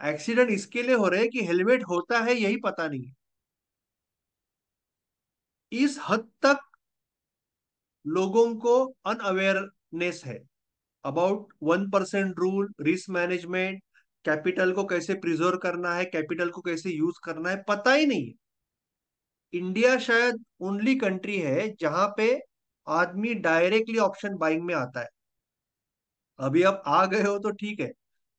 एक्सीडेंट इसके लिए हो रहे कि हेलमेट होता है यही पता नहीं है। इस हद तक लोगों को अनअवेयरनेस है। About one percent rule risk management capital को कैसे प्रिजर्व करना है कैपिटल को कैसे यूज़ करना है, पता ही नहीं इंडिया शायद ओनली कंट्री है जहाँ पे आदमी डायरेक्टली ऑप्शन बाइंग में आता है। अभी आप आ गए हो तो ठीक है,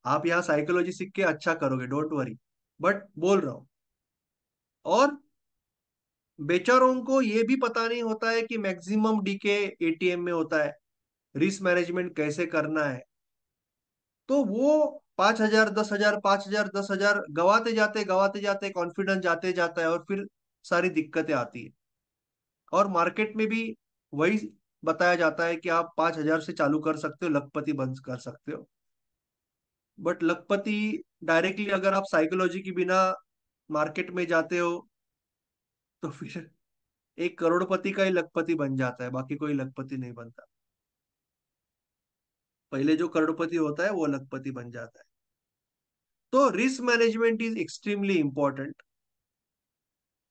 आप यहाँ साइकोलॉजी सीख के अच्छा करोगे डोंट वरी बट बोल रहा हूँ। और बेचारों को ये भी पता नहीं होता है कि मैक्सिमम डीके एटीएम में होता है। रिस्क मैनेजमेंट कैसे करना है? तो वो पाँच हज़ार, दस हज़ार, पाँच हज़ार, दस हज़ार गवाते जाते गवाते जाते कॉन्फिडेंस जाते जाता है और फिर सारी दिक्कतें आती है। और मार्केट में भी वही बताया जाता है कि आप पाँच हज़ार से चालू कर सकते हो, लखपति बन कर सकते हो। बट लखपति डायरेक्टली अगर आप साइकोलॉजी के बिना मार्केट में जाते हो तो फिर एक करोड़पति का ही लखपति बन जाता है, बाकी कोई लखपति नहीं बनता। पहले जो करोड़पति होता है, वो लखपति बन जाता है। तो risk management is extremely important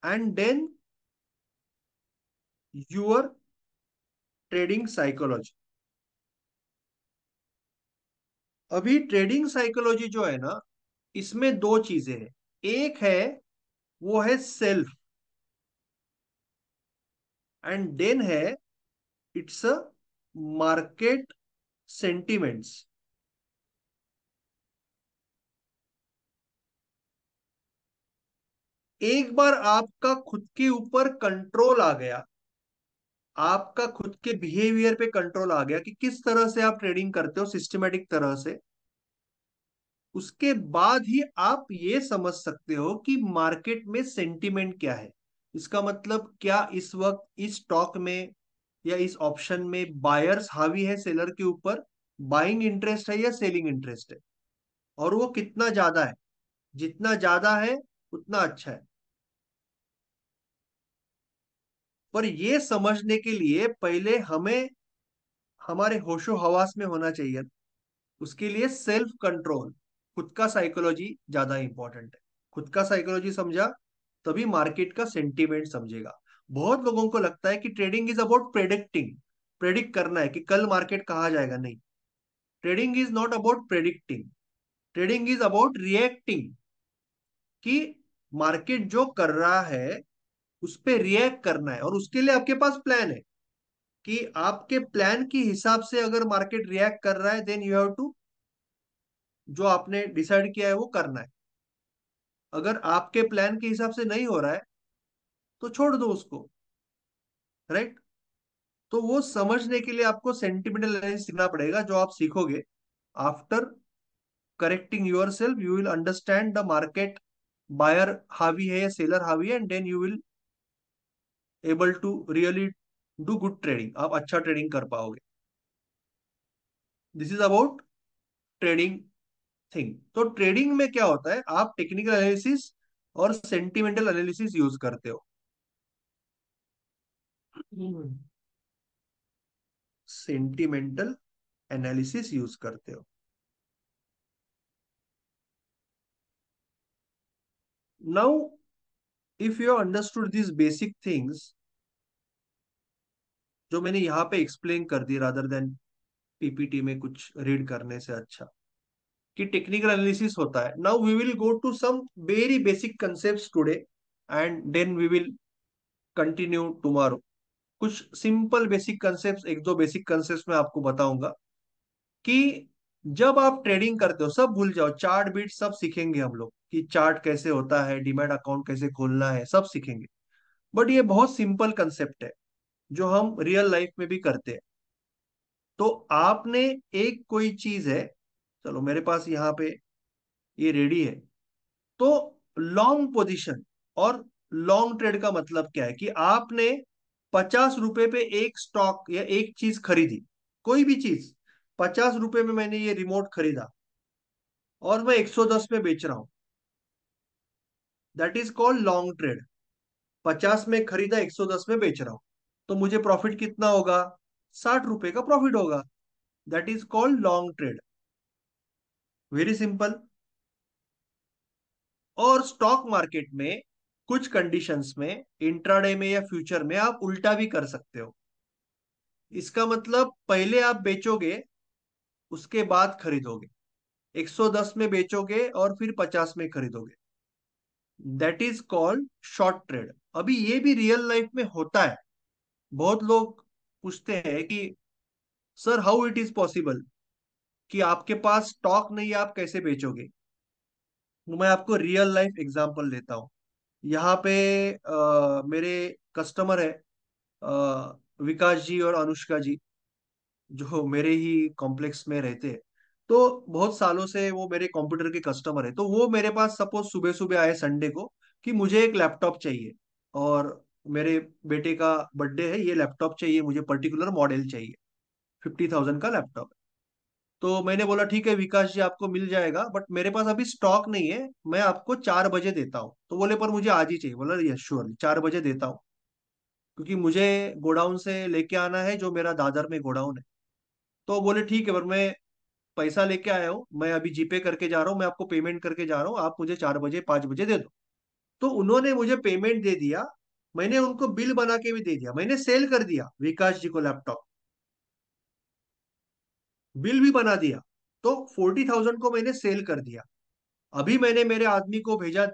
and then your trading psychology अभी ट्रेडिंग साइकोलॉजी जो है ना, इसमें दो चीज़ें हैं। एक है, वो है सेल्फ एंड देन है इट्स अ मार्केट सेंटिमेंट्स एक बार आपका खुद के ऊपर कंट्रोल आ गया। आपका खुद के बिहेवियर पे कंट्रोल आ गया कि किस तरह से आप ट्रेडिंग करते हो सिस्टमेटिक तरह से। उसके बाद ही आप ये समझ सकते हो कि मार्केट में सेंटिमेंट क्या है। इसका मतलब क्या इस वक्त इस स्टॉक में या इस ऑप्शन में बायर्स हावी है सेलर के ऊपर बाइंग इंटरेस्ट है या सेलिंग इंटरेस्ट है? और वो कितना ज़्यादा है? जितना ज़्यादा है, उतना अच्छा है। पर ये समझने के लिए पहले हमें, हमारे होशो हवास में होना चाहिए। उसके लिए सेल्फ कंट्रोल खुद का साइकोलॉजी ज़्यादा इंपॉर्टेंट है। खुद का साइकोलॉजी समझा, तभी मार्केट का सेंटीमेंट समझेगा। बहुत लोगों को लगता है कि trading is about predicting predict करना है कि कल मार्केट कहा जाएगा। नहीं trading is not about predicting trading is about reacting कि मार्केट जो कर रहा है, उस पर रिएक्ट करना है और उसके लिए आपके पास प्लान है कि आपके प्लान के हिसाब से अगर मार्केट रिएक्ट कर रहा है देन यू हैव टू जो आपने डिसाइड किया है वो करना है। अगर आपके प्लान के हिसाब से नहीं हो रहा है तो छोड़ दो उसको राइट right? तो वो समझने के लिए आपको सेंटिमेंटल एनालिसिस सीखना पड़ेगा जो आप सीखोगे। After correcting yourself you will understand the market buyer हावी है या सेलर हावी है and then you will able to really do good trading आप अच्छा ट्रेडिंग कर पाओगे। This is about trading thing तो ट्रेडिंग में क्या होता है? आप टेक्निकल एनालिसिस और सेंटिमेंटल एनालिसिस यूज़ करते हो। सेंटिमेंटल एनालिसिस यूज़ करते हो। Now if you understood this basic things जो मैंने यहाँ पे एक्सप्लेन कर दी रादर देन पीपीटी में कुछ रीड करने से अच्छा कि टेक्निकल एनालिसिस होता है। Now we will go to some very basic concept today and then we will continue tomorrow कुछ सिंपल बेसिक कंसेप्ट एक दो बेसिक कंसेप्ट मैं आपको बताऊँगा कि जब आप ट्रेडिंग करते हो, सब भूल जाओ चार्ट बीट सब सीखेंगे हम लोग कि चार्ट कैसे होता है डिमेट अकाउंट कैसे खोलना है, सब सीखेंगे। बट ये बहुत सिंपल कंसेप्ट है, जो हम रियल लाइफ में भी करते हैं। तो आपने एक कोई चीज़ है, चलो मेरे पास यहाँ पे ये रेडी है तो लॉन्ग पोजीशन और लॉन्ग ट्रेड का मतलब क्या है कि आपने पचास रुपए पे एक स्टॉक या एक चीज़ खरीदी, कोई भी चीज़, पचास रुपए में मैंने ये रिमोट खरीदा और मैं 110 में बेच रहा हूँ। That is called long trade पचास में खरीदा 110 में बेच रहा हूँ। तो मुझे प्रॉफिट कितना होगा? साठ रुपए का प्रॉफिट होगा। That is called long trade very simple और स्टॉक मार्केट में कुछ कंडीशंस में इंट्राडे में या फ्यूचर में आप उल्टा भी कर सकते हो। इसका मतलब पहले आप बेचोगे, उसके बाद खरीदोगे। 110 में बेचोगे और फिर 50 में खरीदोगे। That is called short trade अभी ये भी रियल लाइफ में होता है। बहुत लोग पूछते हैं कि sir how it is possible कि आपके पास स्टॉक नहीं है, आप कैसे बेचोगे? तो मैं आपको रियल लाइफ एग्ज़ाम्पल देता हूँ। यहाँ पे आ, मेरे कस्टमर है आ, विकास जी और अनुष्का जी जो मेरे ही कॉम्प्लेक्स में रहते हैं। तो बहुत सालों से वो मेरे कंप्यूटर के कस्टमर है। तो वो मेरे पास सपोज़ सुबह सुबह आए संडे को कि मुझे एक लैपटॉप चाहिए और मेरे बेटे का बर्थडे है ये लैपटॉप चाहिए मुझे पर्टिकुलर मॉडल चाहिए फिफ्टी थाउज़ेंड का लैपटॉप। तो मैंने बोला, ठीक है, विकास जी, आपको मिल जाएगा बट मेरे पास अभी स्टॉक नहीं है, मैं आपको चार बजे देता हूँ। तो बोले, पर मुझे आज ही चाहिए। बोला यस श्योर चार बजे देता हूँ, क्योंकि मुझे गोडाउन से लेके आना है, जो मेरा दादर में गोडाउन है। तो बोले, ठीक है, पर मैं पैसा लेके आया हूँ, मैं अभी जीपे करके जा रहा हूँ, मैं आपको पेमेंट करके जा रहा हूँ, आप मुझे चार बजे, पाँच बजे दे दो। तो उन्होंने मुझे पेमेंट दे दिया, मैंने उनको बिल बना के भी दे दिया, मैंने सेल कर दिया, विकास जी को लैपटॉप बिल भी बना दिया तो फोर्टी थाउज़ेंड को मैंने सेल कर दिया। अभी मैंने मेरे आदमी को भेजा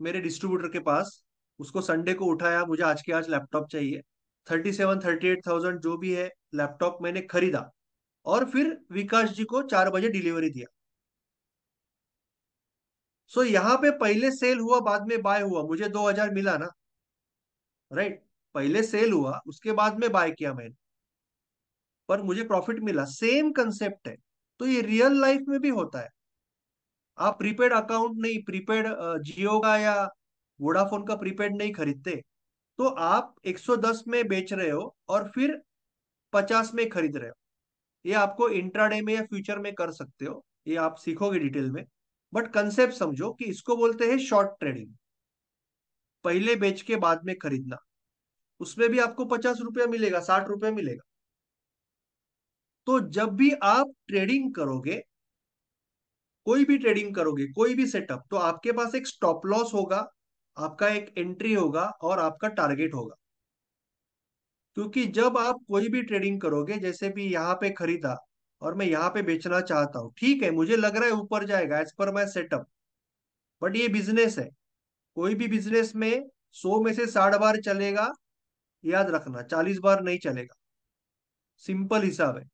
मेरे डिस्ट्रीब्यूटर के पास उसको संडे को उठाया मुझे आज के आज लैपटॉप चाहिए। Thirty seven thirty eight thousand जो भी है लैपटॉप मैंने खरीदा और फिर विकास जी को चार बजे डिलीवरी दिया। सो so, यहाँ पे पहले सेल हुआ बाद में बाय हुआ। मुझे दो हज़ार मिला ना राइट right? पहले सेल हुआ उसके बाद में बाय किया मैंने। पर मुझे प्रॉफिट मिला। सेम कंसेप्ट है। तो ये रियल लाइफ में भी होता है। आप प्रीपेड अकाउंट नहीं प्रीपेड जियो का या वोडाफोन का प्रीपेड नहीं खरीदते। तो आप 110 में बेच रहे हो और फिर 50 में खरीद रहे हो। ये आपको इंट्राडे में या फ्यूचर में कर सकते हो। ये आप सीखोगे डिटेल में। बट कंसेप्ट समझो कि इसको बोलते हैं शॉर्ट ट्रेडिंग पहले बेच के बाद में खरीदना। उसमें भी आपको पचास रुपया मिलेगा, साठ रुपया मिलेगा। तो जब भी आप ट्रेडिंग करोगे, कोई भी ट्रेडिंग करोगे, कोई भी सेटअप तो आपके पास एक स्टॉप लॉस होगा, आपका एक एंट्री होगा और आपका टारगेट होगा। क्योंकि जब आप कोई भी ट्रेडिंग करोगे, जैसे भी यहाँ पे खरीदा और मैं यहाँ पे बेचना चाहता हूँ, ठीक है, मुझे लग रहा है ऊपर जाएगा as per my setup but ये बिज़नेस है। कोई भी बिज़नेस में सौ में से साठ बार चलेगा, याद रखना, चालीस बार नहीं चलेगा। सिंपल हिसाब है।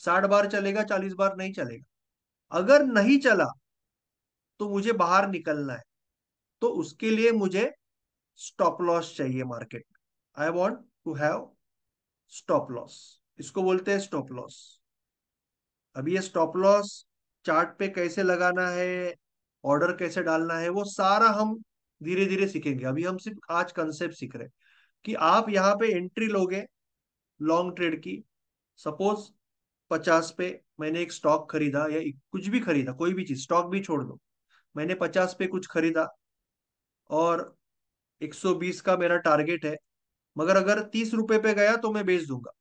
साठ बार चलेगा, चालीस बार नहीं चलेगा। अगर नहीं चला तो मुझे बाहर निकलना है। तो उसके लिए मुझे स्टॉप लॉस चाहिए market I want to have stop loss इसको बोलते हैं स्टॉप लॉस अभी ये स्टॉप लॉस चार्ट पे कैसे लगाना है ऑर्डर कैसे डालना है, वो सारा हम धीरे धीरे सीखेंगे। अभी हम सिर्फ़ आज कंसेप्ट सीख रहे हैं कि आप यहाँ पे एंट्री लोगे लॉन्ग ट्रेड की। सपोज़ पचास पे मैंने एक स्टॉक खरीदा या कुछ भी खरीदा, कोई भी चीज़ स्टॉक भी छोड़ दो। मैंने पचास पे कुछ खरीदा और 120 का मेरा टारगेट है, मगर अगर तीस रुपए पे गया तो मैं बेच दूँगा।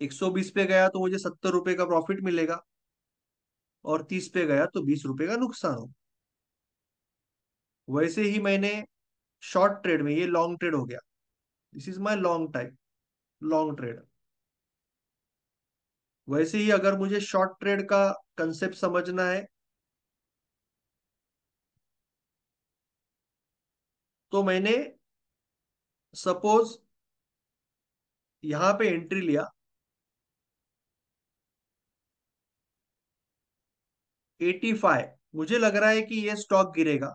120 पे गया तो मुझे सत्तर रुपए का प्रॉफिट मिलेगा और तीस पे गया तो बीस रुपए का नुकसान हो वैसे ही मैंने शॉर्ट ट्रेड में, ये लॉन्ग ट्रेड हो गया। This is my long time long trade वैसे ही अगर मुझे शॉर्ट ट्रेड का कंसेप्ट समझना है तो मैंने सपोज़ यहाँ पे एंट्री लिया। 85 मुझे लग रहा है कि ये स्टॉक गिरेगा।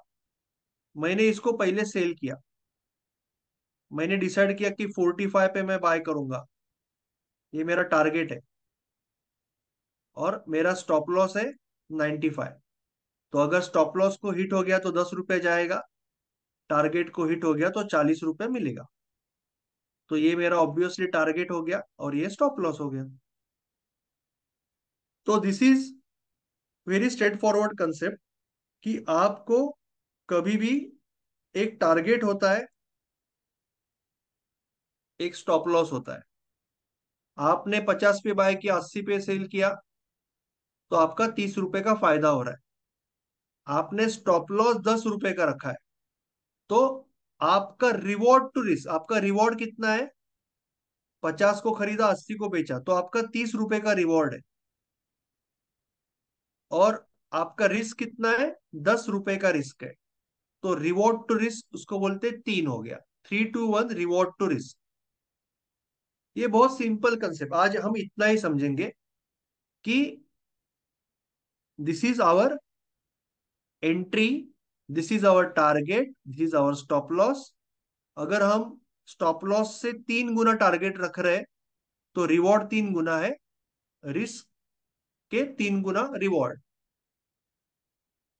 मैंने इसको पहले सेल किया। मैंने डिसाइड किया कि 45 पे मैं बाय करूँगा। ये मेरा टारगेट है। और मेरा स्टॉप लॉस है 95 तो अगर स्टॉप लॉस को हिट हो गया तो दस रुपए जाएगा टारगेट को हिट हो गया तो चालीस रुपए मिलेगा। तो ये मेरा ऑब्वियसली टारगेट हो गया और ये स्टॉप लॉस हो गया। तो this is very straightforward concept कि आपको कभी भी एक टारगेट होता है, एक स्टॉप लॉस होता है। आपने पचास पे बाय किया, अस्सी पे सेल किया तो आपका तीस रुपए का फ़ायदा हो रहा है। आपने स्टॉप लॉस दस रुपए का रखा है। तो आपका रिवॉर्ड टू रिस्क आपका रिवॉर्ड कितना है? पचास को खरीदा, अस्सी को बेचा तो आपका तीस रुपए का रिवॉर्ड है। और आपका रिस्क कितना है? दस रुपए का रिस्क है। तो रिवॉर्ड टू रिस्क उसको बोलते तीन हो गया। Three to one reward to risk ये बहुत सिंपल कंसेप्ट आज हम इतना ही समझेंगे कि this is our entry this is our target this is our stop loss अगर हम स्टॉप लॉस से तीन गुना टारगेट रख रहे हैं तो रिवॉर्ड तीन गुना है। रिस्क के तीन गुना reward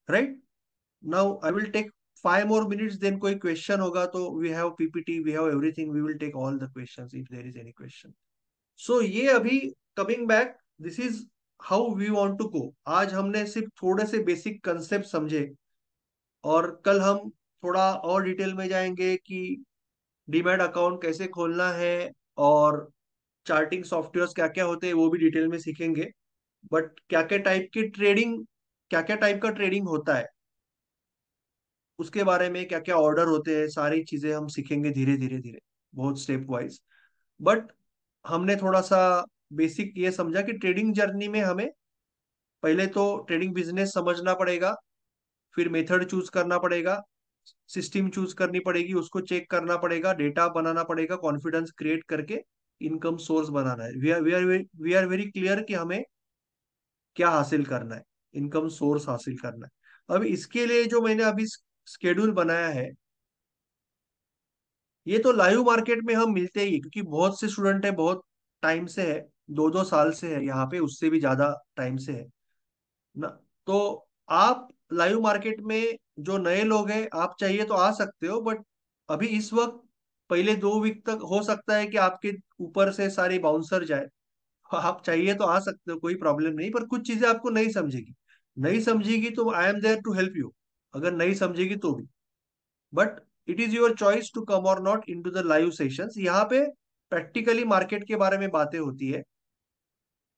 right now I will take five more minutes then कोई क्वेश्चन होगा तो we have PPT we have everything we will take all the questions if there is any question so ये अभी coming back this is how we want to go आज हमने सिर्फ़ थोड़े से बेसिक कंसेप्ट समझे और कल हम थोड़ा और डिटेल में जाएँगे कि डीमैट अकाउंट कैसे खोलना है और चार्टिंग सॉफ्टवेयर क्या क्या होते हैं वो भी डिटेल में सीखेंगे। बट क्या क्या टाइप की ट्रेडिंग क्या क्या टाइप का ट्रेडिंग होता है, उसके बारे में क्या क्या ऑर्डर होते हैं, सारी चीज़ें हम सीखेंगे धीरे धीरे धीरे बहुत स्टेप वाइज बट हमने थोड़ा सा बेसिक ये समझा कि ट्रेडिंग जर्नी में हमें पहले तो ट्रेडिंग बिज़नेस समझना पड़ेगा, फिर मेथड चूज़ करना पड़ेगा, सिस्टम चूज़ करनी पड़ेगी, उसको चेक करना पड़ेगा, डेटा बनाना पड़ेगा, कॉन्फिडेंस क्रिएट करके इनकम सोर्स बनाना है। We are we are we are very clear कि हमें क्या हासिल करना है, इनकम सोर्स हासिल करना है। अब इसके लिए जो मैंने अभी स्केड्यूल बनाया है, ये तो लाइव मार्केट में हम मिलते ही, क्योंकि बहुत से स्टूडेंट है, बहुत टाइम से है दो दो साल से है, यहाँ पे उससे भी ज़्यादा टाइम से है, ना? तो आप लाइव मार्केट में जो नए लोग हैं, आप चाहिए तो आ सकते हो, बट अभी इस वक्त पहले दो वीक तक हो सकता है कि आपके ऊपर से सारी बाउंसर जाए। आप चाहिए तो आ सकते हो, कोई प्रॉब्लम नहीं, पर कुछ चीज़ें आपको नहीं समझेगी। नहीं समझेगी तो I am there to help you अगर नहीं समझेगी तो भी। But it is your choice to come और not into the live session यहाँ पे प्रैक्टिकली मार्केट के बारे में बातें होती है।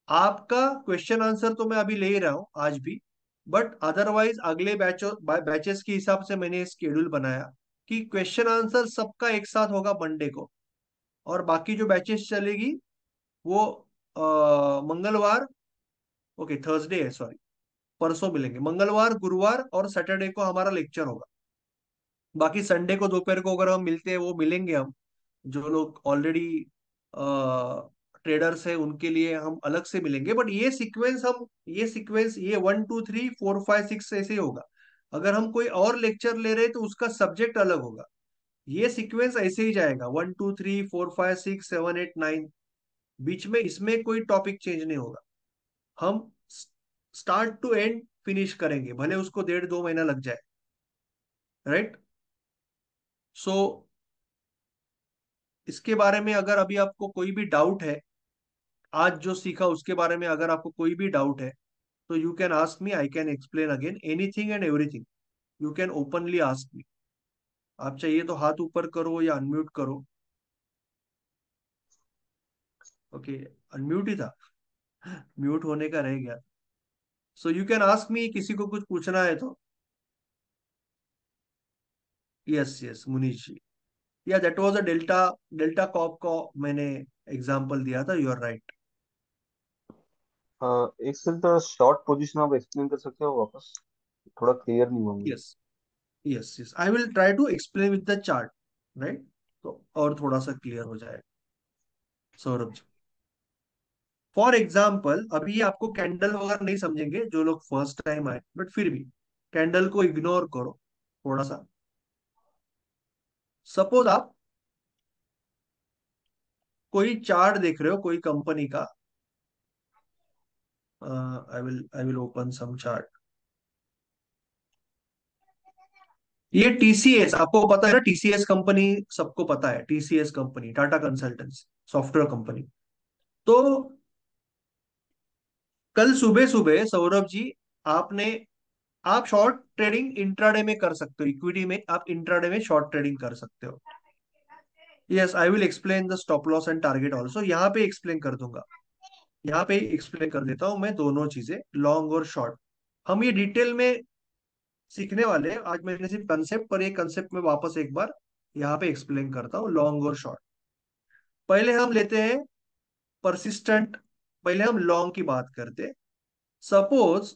आपका क्वेश्चन आंसर तो मैं अभी ले रहा हूँ आज भी। बट अदरवाइज़ अगले बैचो बैचेस के हिसाब से मैंने स्केड्यूल बनाया कि क्वेश्चन आंसर सबका एक साथ होगा मंडे को। और बाकी जो बैचेस चलेगी वो आ, मंगलवार ओके थर्सडे है सॉरी परसों मिलेंगे। मंगलवार गुरुवार और सैटरडे को हमारा लेक्चर होगा। बाकी संडे को दोपहर को अगर हम मिलते हैं वो मिलेंगे हम। जो लोग ऑलरेडी ट्रेडर्स है उनके लिए हम अलग से मिलेंगे। बट ये सीक्वेंस हम ये सीक्वेंस ये one two three four five six ऐसे होगा। अगर हम कोई और लेक्चर ले रहे तो उसका सब्जेक्ट अलग होगा। ये सीक्वेंस ऐसे ही जाएगा। One two three four five six seven eight nine बीच में इसमें कोई टॉपिक चेंज नहीं होगा। हम स्टार्ट टू एंड फिनिश करेंगे भले उसको डेढ़ दो महीना लग जाए। Right right? सो so, इसके बारे में अगर अभी आपको कोई भी डाउट है आज जो सीखा उसके बारे में अगर आपको कोई भी डाउट है तो you can ask me I can explain again anything and everything you can openly ask me आप चाहिए तो हाथ ऊपर करो या अनम्यूट करो। ओके okay, अनम्यूट ही था। म्यूट होने का रह गया। So you can ask me किसी को कुछ पूछना है तो। यस यस मुनीश जी या that was a Delta Delta Corp को मैंने एग्जांपल दिया था यू आर राइट एक सेकंड थोड़ा शॉर्ट पोजीशन आप एक्सप्लेन कर सकते हो वापस? थोड़ा क्लियर नहीं हुआ yes yes yes I will try to explain with the chart right तो और थोड़ा सा क्लियर हो जाएगा सौरभ जी। फॉर एग्ज़ाम्पल अभी आपको कैंडल वगैरह नहीं समझेंगे, जो लोग फ़र्स्ट टाइम आए बट फिर भी कैंडल को इग्नोर करो, थोड़ा सा। सपोज़ आप कोई चार्ट देख रहे हो, कोई कंपनी का I will I will open some chart ये टीसीएस आपको पता है ना टीसीएस कंपनी सबको पता है TCS company Tata consultancy software company तो कल सुबह सुबह सौरभ जी, आपने, आप शॉर्ट ट्रेडिंग इंट्राडे में कर सकते हो इक्विटी में आप इंट्राडे में शॉर्ट ट्रेडिंग कर सकते हो. Yes I will explain the stop loss and target also यहाँ पे एक्सप्लेन कर दूँगा. यहाँ पे एक्सप्लेन कर देता हूँ मैं दोनों चीज़ें लॉन्ग और शॉर्ट हम ये डिटेल में सीखने वाले हैं। आज मैंने सिर्फ़ कंसेप्ट पर एक कंसेप्ट में वापस एक बार यहाँ पे एक्सप्लेन करता हूँ लॉन्ग और शॉर्ट पहले हम लेते हैं परसिस्टेंट पहले हम लॉन्ग की बात करते सपोज़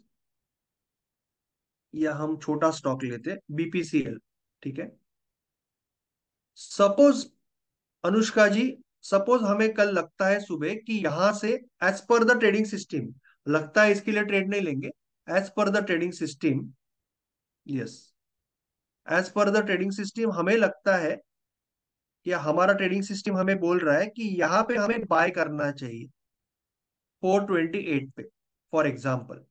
या हम छोटा स्टॉक लेते बीपीसीएल ठीक है? सपोज़ अनुष्का जी सपोज़ हमें कल लगता है सुबह कि यहाँ से as per the trading system लगता है इसके लिए ट्रेड नहीं लेंगे। As per the trading system yes as per the trading system हमें लगता है या हमारा ट्रेडिंग सिस्टम हमें बोल रहा है कि यहाँ पे हमें बाय करना चाहिए 428 पे फॉर एग्ज़ाम्पल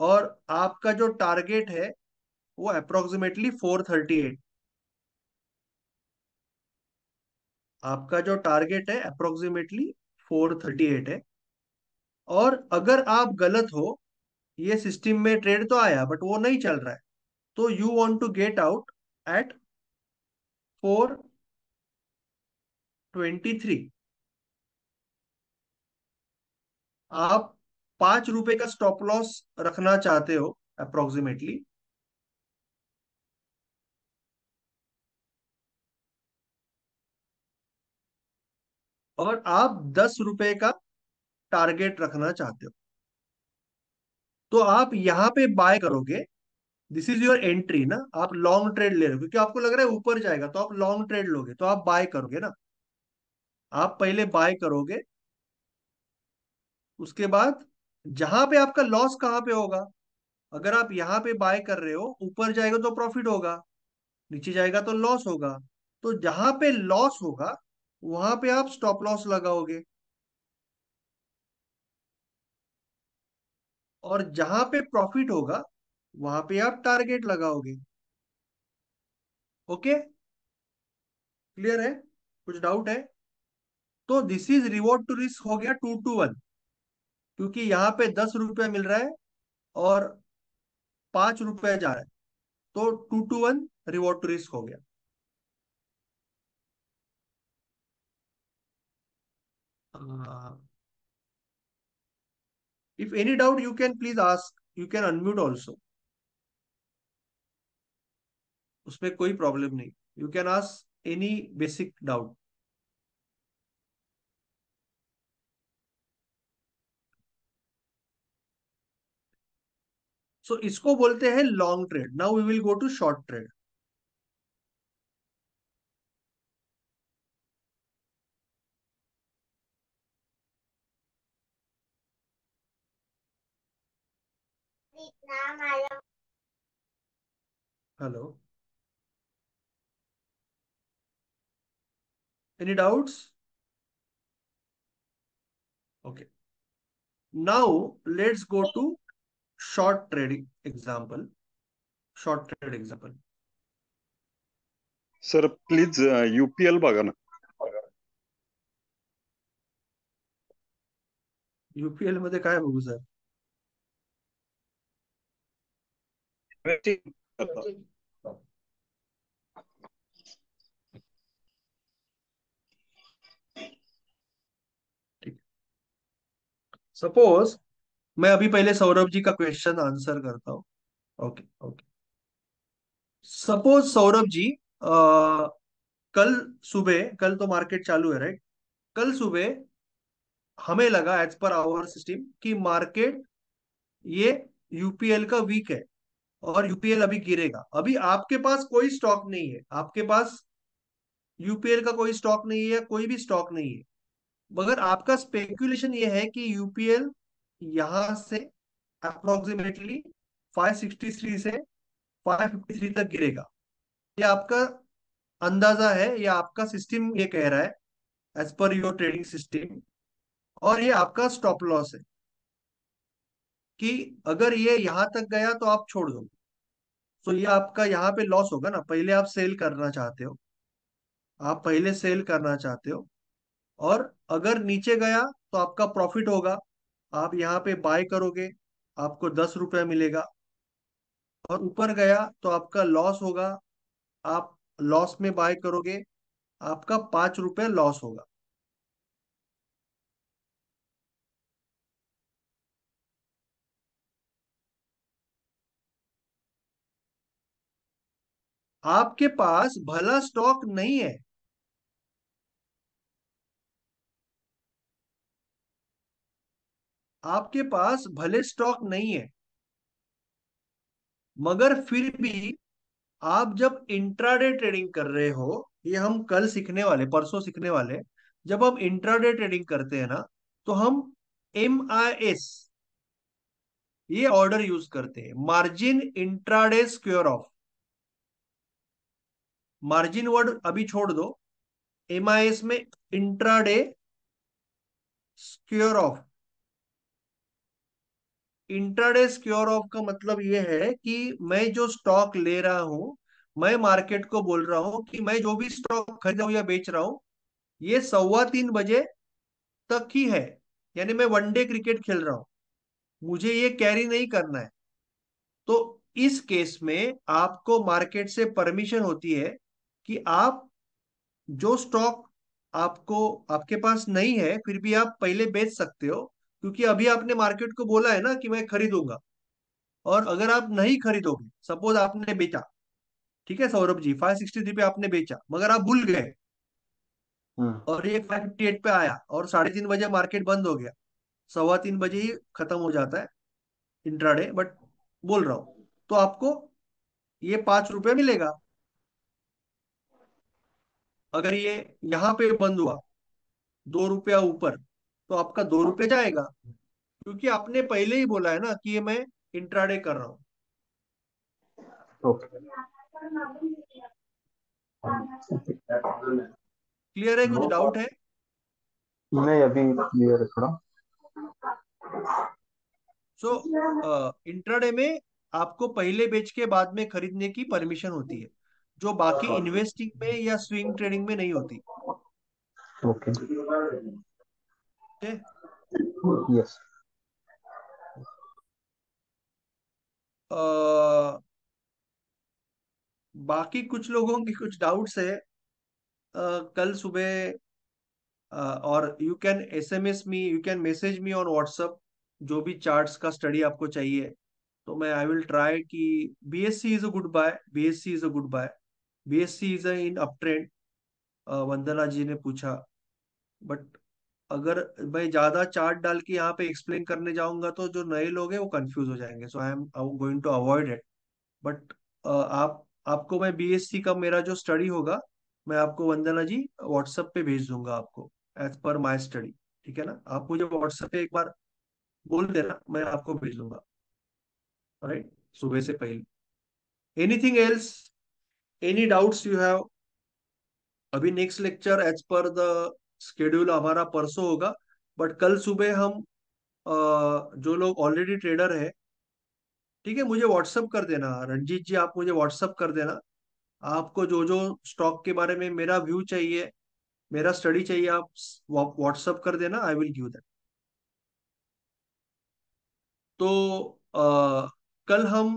और आपका जो टारगेट है वो अप्रोक्सीमेटली 438 आपका जो टारगेट है अप्रोक्सीमेटली 438 है। और अगर आप गलत हो, ये सिस्टम में ट्रेड तो आया बट वो नहीं चल रहा है। तो you want to get out at 423 आप पाँच रुपए का स्टॉप लॉस रखना चाहते हो अप्रोक्सीमेटली और आप दस रुपए का टारगेट रखना चाहते हो। तो आप यहाँ पे बाय करोगे। दिस इज़ योर एंट्री ना, आप लॉन्ग ट्रेड ले रहे हो, क्योंकि आपको लग रहा है ऊपर जाएगा तो आप लॉन्ग ट्रेड लोगे तो आप बाय करोगे ना। आप पहले बाय करोगे, उसके बाद जहाँ पे आपका लॉस कहाँ पे होगा? अगर आप यहाँ पे बाय कर रहे हो, ऊपर जाएगा तो प्रॉफिट होगा, नीचे जाएगा तो लॉस होगा। तो जहाँ पे लॉस होगा वहाँ पे आप स्टॉप लॉस लगाओगे। और जहाँ पे प्रॉफिट होगा, वहाँ पे आप टारगेट लगाओगे। ओके क्लियर है? कुछ डाउट है? तो this is reward to risk हो गया टू टू वन क्योंकि यहाँ पे दस रुपया मिल रहा है और पाँच रुपया जा रहा है। तो two to one reward to risk हो गया। If any doubt you can please ask you can unmute also उसमें कोई प्रॉब्लम नहीं। You can ask any basic doubt so इसको बोलते हैं long trade now we will go to short trade hello any doubts okay now let's go to short trading example short trade example sir please UPL बघा ना युपीएल मध्ये काय बघू सर सपोज़ मैं अभी पहले सौरभ जी का क्वेश्चन आंसर करता हूँ। Okay okay suppose Saurabh ji आ, कल सुबह कल तो मार्केट चालू है राइट कल सुबह हमें लगा एज पर आवर सिस्टम कि मार्केट ये यूपीएल का वीक है। और यूपीएल अभी गिरेगा। अभी आपके पास कोई स्टॉक नहीं है। आपके पास यूपीएल का कोई स्टॉक नहीं है कोई भी स्टॉक नहीं है। मगर आपका स्पेकुलेशन ये है कि यूपीएल यहाँ से अप्रोक्सीमेटली 563 से 553 तक गिरेगा। ये आपका अंदाज़ा है, या आपका सिस्टम ये कह रहा है as per your trading system और ये आपका स्टॉप लॉस है। कि अगर ये यहाँ तक गया तो आप छोड़ दो तो ये आपका यहाँ पे लॉस होगा ना। पहले आप सेल करना चाहते हो। आप पहले सेल करना चाहते हो। और अगर नीचे गया तो आपका प्रॉफिट होगा। आप यहाँ पे बाय करोगे। आपको दस रुपया मिलेगा। और ऊपर गया तो आपका लॉस होगा। आप लॉस में बाय करोगे। आपका पाँच रुपया लॉस होगा। आपके पास भला स्टॉक नहीं है। आपके पास भले स्टॉक नहीं है, मगर फिर भी आप जब इंट्राडे ट्रेडिंग कर रहे हो, ये हम कल सीखने वाले, परसों सीखने वाले जब हम इंट्राडे ट्रेडिंग करते हैं ना तो हम एम आई एस ये ऑर्डर यूज़ करते हैं margin intraday square off margin word अभी छोड़ दो। एम आई एस में intraday square off. Intraday square off का मतलब यह है कि मैं जो स्टॉक ले रहा हूँ, मैं मार्केट को बोल रहा हूँ कि मैं जो भी स्टॉक खरीद रहा हूँ या बेच रहा हूँ, ये सवा तीन बजे तक ही है। यानी मैं वनडे क्रिकेट खेल रहा हूँ। मुझे ये कैरी नहीं करना है। तो इस केस में आपको मार्केट से परमिशन होती है कि आप जो स्टॉक आपको आपके पास नहीं है फिर भी आप पहले बेच सकते हो क्योंकि अभी आपने मार्केट को बोला है ना कि मैं खरीदूँगा। और अगर आप नहीं खरीदोगे सपोज़ आपने बेचा ठीक है Saurabh ji five sixty three पे आपने बेचा मगर आप भूल गए। और ये फाइव फिफ्टी एट पे आया और साढ़े तीन बजे मार्केट बंद हो गया। सवा तीन बजे ही खत्म हो जाता है इंट्राडे बट बोल रहा हूँ तो आपको ये पाँच रुपये मिलेगा। अगर ये यहाँ पे बंद हुआ दो रुपया ऊपर तो आपका दो रुपये जाएगा। क्योंकि आपने पहले ही बोला है ना कि ये मैं इंट्राडे कर रहा हूँ। क्लियर है? कुछ डाउट है? नहीं अभी क्लियर है थोड़ा। सो इंट्राडे में आपको पहले बेच के बाद में खरीदने की परमिशन होती है। जो बाकी इन्वेस्टिंग में या स्विंग ट्रेडिंग में नहीं होती। ओके? यस अ, बाकी कुछ लोगों की कुछ डाउट्स है। अ, कल सुबह अ, और you can SMS me you can message me on WhatsApp जो भी चार्ट्स का स्टडी आपको चाहिए। तो मैं आई विल ट्राई कि BSC is a good buy BSC is a good buy BSC is in up trend Vandana ji ने पूछा बट अगर मैं ज़्यादा चार्ट डाल के यहाँ पे एक्सप्लेन करने जाऊँगा तो जो नए लोग हैं वो कंफ्यूज हो जाएँगे. So I am going to avoid it but आप, आपको मैं बीएससी का मेरा जो स्टडी होगा, मैं आपको वंदना जी व्हाट्सएप पे भेज दूँगा आपको एज पर माई स्टडी ठीक है ना? आप मुझे व्हाट्सएप पे एक बार बोल देना, मैं आपको भेज दूँगा. राइट सुबह से पहले. Anything else any doubts you have अभी next lecture as per the schedule हमारा परसों होगा बट कल सुबह हम जो लोग ऑलरेडी ट्रेडर है ठीक है मुझे व्हाट्सअप कर देना। रंजीत जी आप मुझे व्हाट्सअप कर देना। आपको जो जो स्टॉक के बारे में मेरा व्यू चाहिए मेरा स्टडी चाहिए आप व्हाट्सअप कर देना आई विल गिव दैट तो आ, कल हम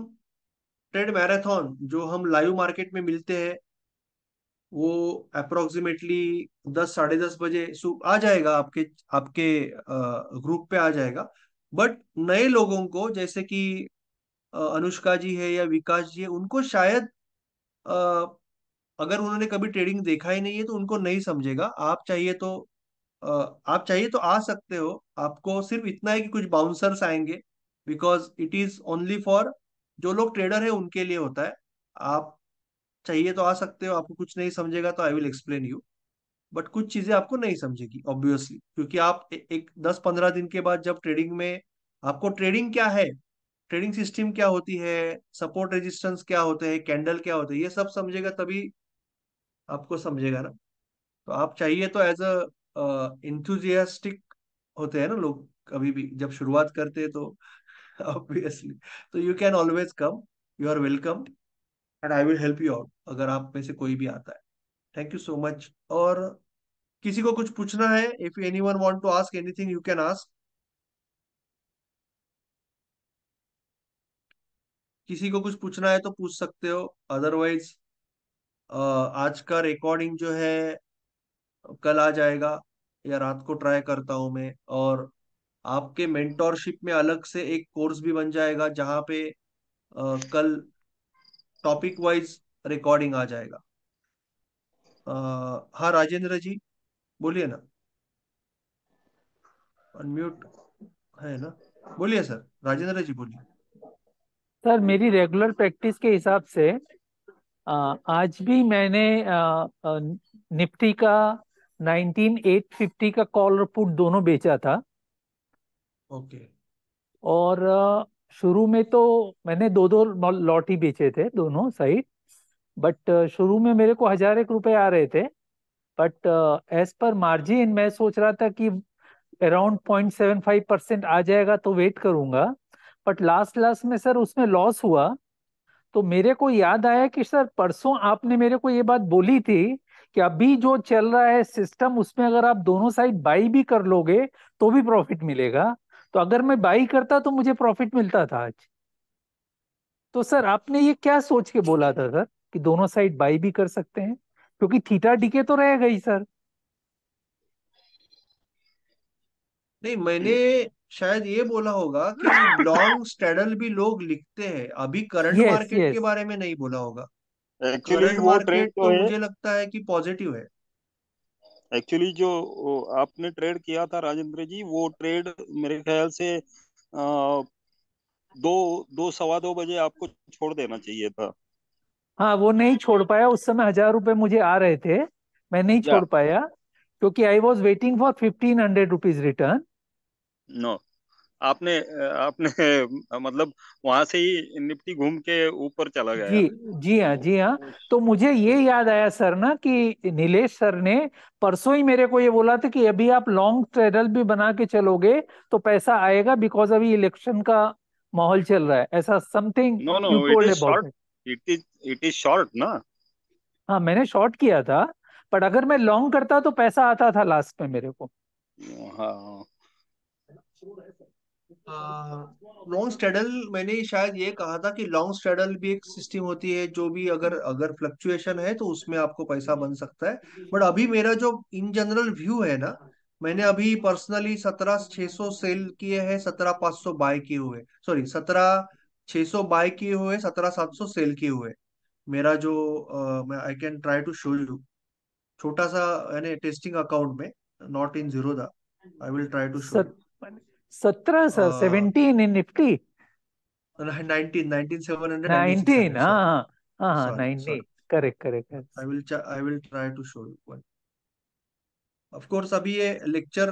ट्रेड मैराथन जो हम लाइव मार्केट में मिलते हैं वो अप्रोक्सीमेटली दस साढ़े दस बजे आ जाएगा आपके आपके ग्रुप पे आ जाएगा। बट नए लोगों को जैसे कि अनुष्का जी है या विकास जी है उनको शायद अ, अगर उन्होंने कभी ट्रेडिंग देखा ही नहीं है तो उनको नहीं समझेगा। आप चाहिए तो अ, आप चाहिए तो आ सकते हो। आपको सिर्फ़ इतना है कि कुछ बाउंसर्स आएँगे because it is only for जो लोग ट्रेडर है उनके लिए होता है। आप चाहिए तो आ सकते हो आपको कुछ नहीं समझेगा तो I will explain you but कुछ चीज़ें आपको नहीं समझेगी ऑब्वियसली क्योंकि आप ए, एक दस पंद्रह दिन के बाद जब ट्रेडिंग में आपको ट्रेडिंग क्या है? ट्रेडिंग सिस्टम क्या होती है? सपोर्ट रेजिस्टेंस क्या होते हैं? कैंडल क्या होते हैं? ये सब समझेगा तभी आपको समझेगा ना। तो आप चाहिए तो एज अ इंथुजियास्टिक होते हैं ना लोग कभी भी। जब शुरुआत करते हैं तो ऑब्वियसली तो you can always come you are welcome and I will help you out अगर आप में से कोई भी आता है। थैंक यू सो मच और किसी को कुछ पूछना है? If anyone want to ask anything you can ask किसी को कुछ पूछना है तो पूछ सकते हो। अदरवाइज़ आज का रिकॉर्डिंग जो है, कल आ जाएगा। या रात को ट्राई करता हूँ मैं। और आपके मेंटोरशिप में अलग से एक कोर्स भी बन जाएगा जहाँ पे अ, कल टॉपिक वाइज रिकॉर्डिंग आ जाएगा। अ, हाँ राजेंद्र जी बोलिए ना। अनम्यूट है ना? बोलिए सर राजेंद्र जी बोलिए। सर मेरी रेगुलर प्रैक्टिस के हिसाब से आ, आज भी मैंने आ, आ, निफ्टी का 19850 का कॉल और पुट दोनों बेचा था। ओके। और शुरू में तो मैंने दो दो लॉट ही बेचे थे दोनों साइड, बट शुरू में मेरे को हज़ार एक रुपए आ रहे थे, बट एज पर मार्जिन मैं सोच रहा था कि around point seven five percent आ जाएगा तो वेट करूँगा बट लास्ट लास्ट में सर उसमें लॉस हुआ तो मेरे को याद आया कि सर परसों आपने मेरे को ये बात बोली थी कि अभी जो चल रहा है सिस्टम उसमें अगर आप दोनों साइड बाई भी कर लोगे तो भी प्रॉफिट मिलेगा। तो अगर मैं बाई करता तो मुझे प्रॉफिट मिलता था आज। तो सर आपने ये क्या सोच के बोला था सर कि दोनों साइड बाई भी कर सकते हैं? क्योंकि थीटा डीके तो रहेगा ही सर। नहीं मैंने शायद ये बोला होगा कि लॉन्ग स्ट्रेडल भी लोग लिखते हैं। अभी करंट यस मार्केट के बारे में नहीं बोला होगा। एक्चुअली करंट वो ट्रेड मार्केट तो तो है। मुझे लगता है कि पॉजिटिव है। एक्चुअली जो आपने ट्रेड किया था राजेंद्र जी वो ट्रेड मेरे ख्याल से आ, दो दो सवा दो बजे आपको छोड़ देना चाहिए था। हाँ वो नहीं छोड़ पाया। उस समय हज़ार रुपए मुझे आ रहे थे। मैं नहीं छोड़ पाया क्योंकि I was waiting for fifteen hundred rupees return no आपने आपने मतलब वहाँ से ही निफ्टी घूम के ऊपर चला गया। जी जी हाँ जी हाँ। तो मुझे ये याद आया सर ना कि नीलेश सर ने परसों ही मेरे को ये बोला था कि अभी आप लॉन्ग ट्रेडल भी बना के चलोगे तो पैसा आएगा बिकॉज़ अभी इलेक्शन का माहौल चल रहा है। ऐसा something no no it is short it it is it is short ना? हाँ मैंने शॉर्ट किया था बट अगर मैं लॉन्ग करता तो पैसा आता था लास्ट में मेरे को। हाँ। लॉन्ग स्ट्रेडल मैंने शायद ये कहा था कि लॉन्ग स्ट्रेडल भी एक सिस्टम होती है, जो भी अगर अगर फ्लक्चुएशन है तो उसमें आपको पैसा बन सकता है। बट अभी मेरा जो इन जनरल व्यू है ना, मैंने अभी पर्सनली सत्रह छह सौ सेल किए हैं, सत्रह पाँच सौ बाय किए हुए। सॉरी सत्रह छह सौ बाय किए हुए, सत्रह सात सौ सेल किए हुए। मेरा जो I can try to show you छोटा सा यानी टेस्टिंग अकाउंट में not in zero I will try to show सत्रह sir seventeen in Nifty nineteen हाँ हाँ correct correct will ch- I will try to show you of course अभी ये lecture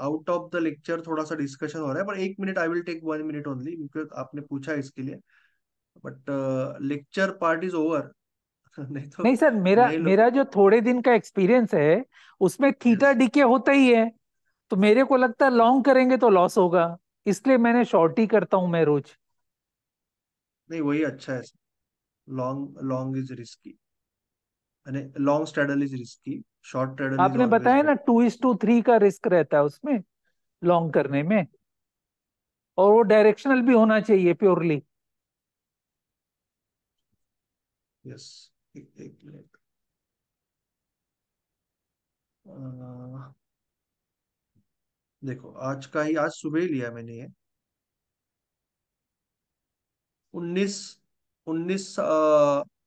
out of the lecture थोड़ा सा डिस्कशन हो रहा है पर एक minute I will take one minute only because आपने पूछा इसके लिए। But lecture part is over नहीं तो नहीं सर मेरा मेरा जो थोड़े दिन का एक्सपीरियंस है उसमें थीटा डीके होता ही है। तो मेरे को लगता है लॉन्ग करेंगे तो लॉस होगा। इसलिए मैंने शॉर्ट ही करता हूँ मैं रोज। नहीं वही अच्छा है। लॉन्ग लॉन्ग इज़ रिस्की यानी long straddle is risky short straddle आपने बताया ना टू इज़ टू थ्री का रिस्क रहता है उसमें लॉन्ग करने में। और वो डायरेक्शनल भी होना चाहिए प्योरली यस एक मिनट देखो आज का ही आज सुबह ही लिया मैंने ये। उन्नीस उन्नीस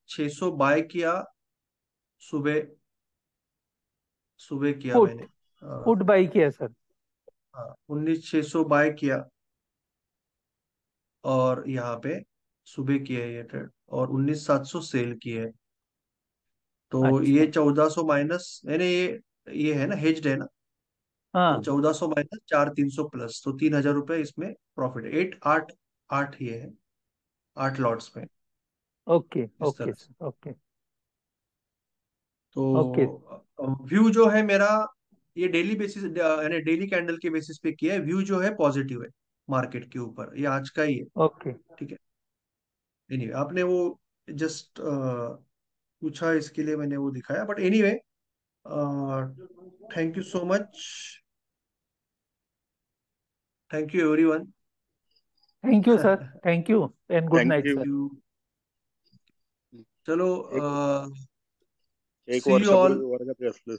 छह सौ बाय किया सुबह। सुबह किया पुट मैंने पुट बाई किया सर। हाँ उन्नीस छह सौ बाय किया। और यहाँ पे सुबह किया है ये ट्रेड और उन्नीस सात सौ सेल किया है तो ये अच्छा। चौदह सौ माइनस यानी ये ये है ना हेज्ड है ना? हाँ। चौदह सौ माइनस चार तीन सौ प्लस तो तीन हज़ार रुपये इसमें प्रॉफिट है। एट आठ आठ ये है आठ लॉट्स में। Okay okay okay. ओके। तो व्यू जो है मेरा ये डेली बेसिस यानी डेली कैंडल के बेसिस पे किया है। व्यू जो है पॉजिटिव है मार्केट के ऊपर ये आज का ही है। ओके। ठीक है? एनीवे आपने वो जस्ट पूछा इसके लिए मैंने वो दिखाया। But anyway thank you so much thank you everyone thank you sir thank you and good thank night you sir you चलो एक सी यू ऑल वर्षापूर्वी वर्गात असलं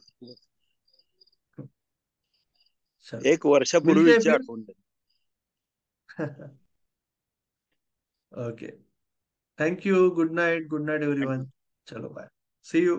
चलो एक वर्षापूर्वीचे मिलते हैं account okay thank you good night good night thank you everyone चलो बाय सी यू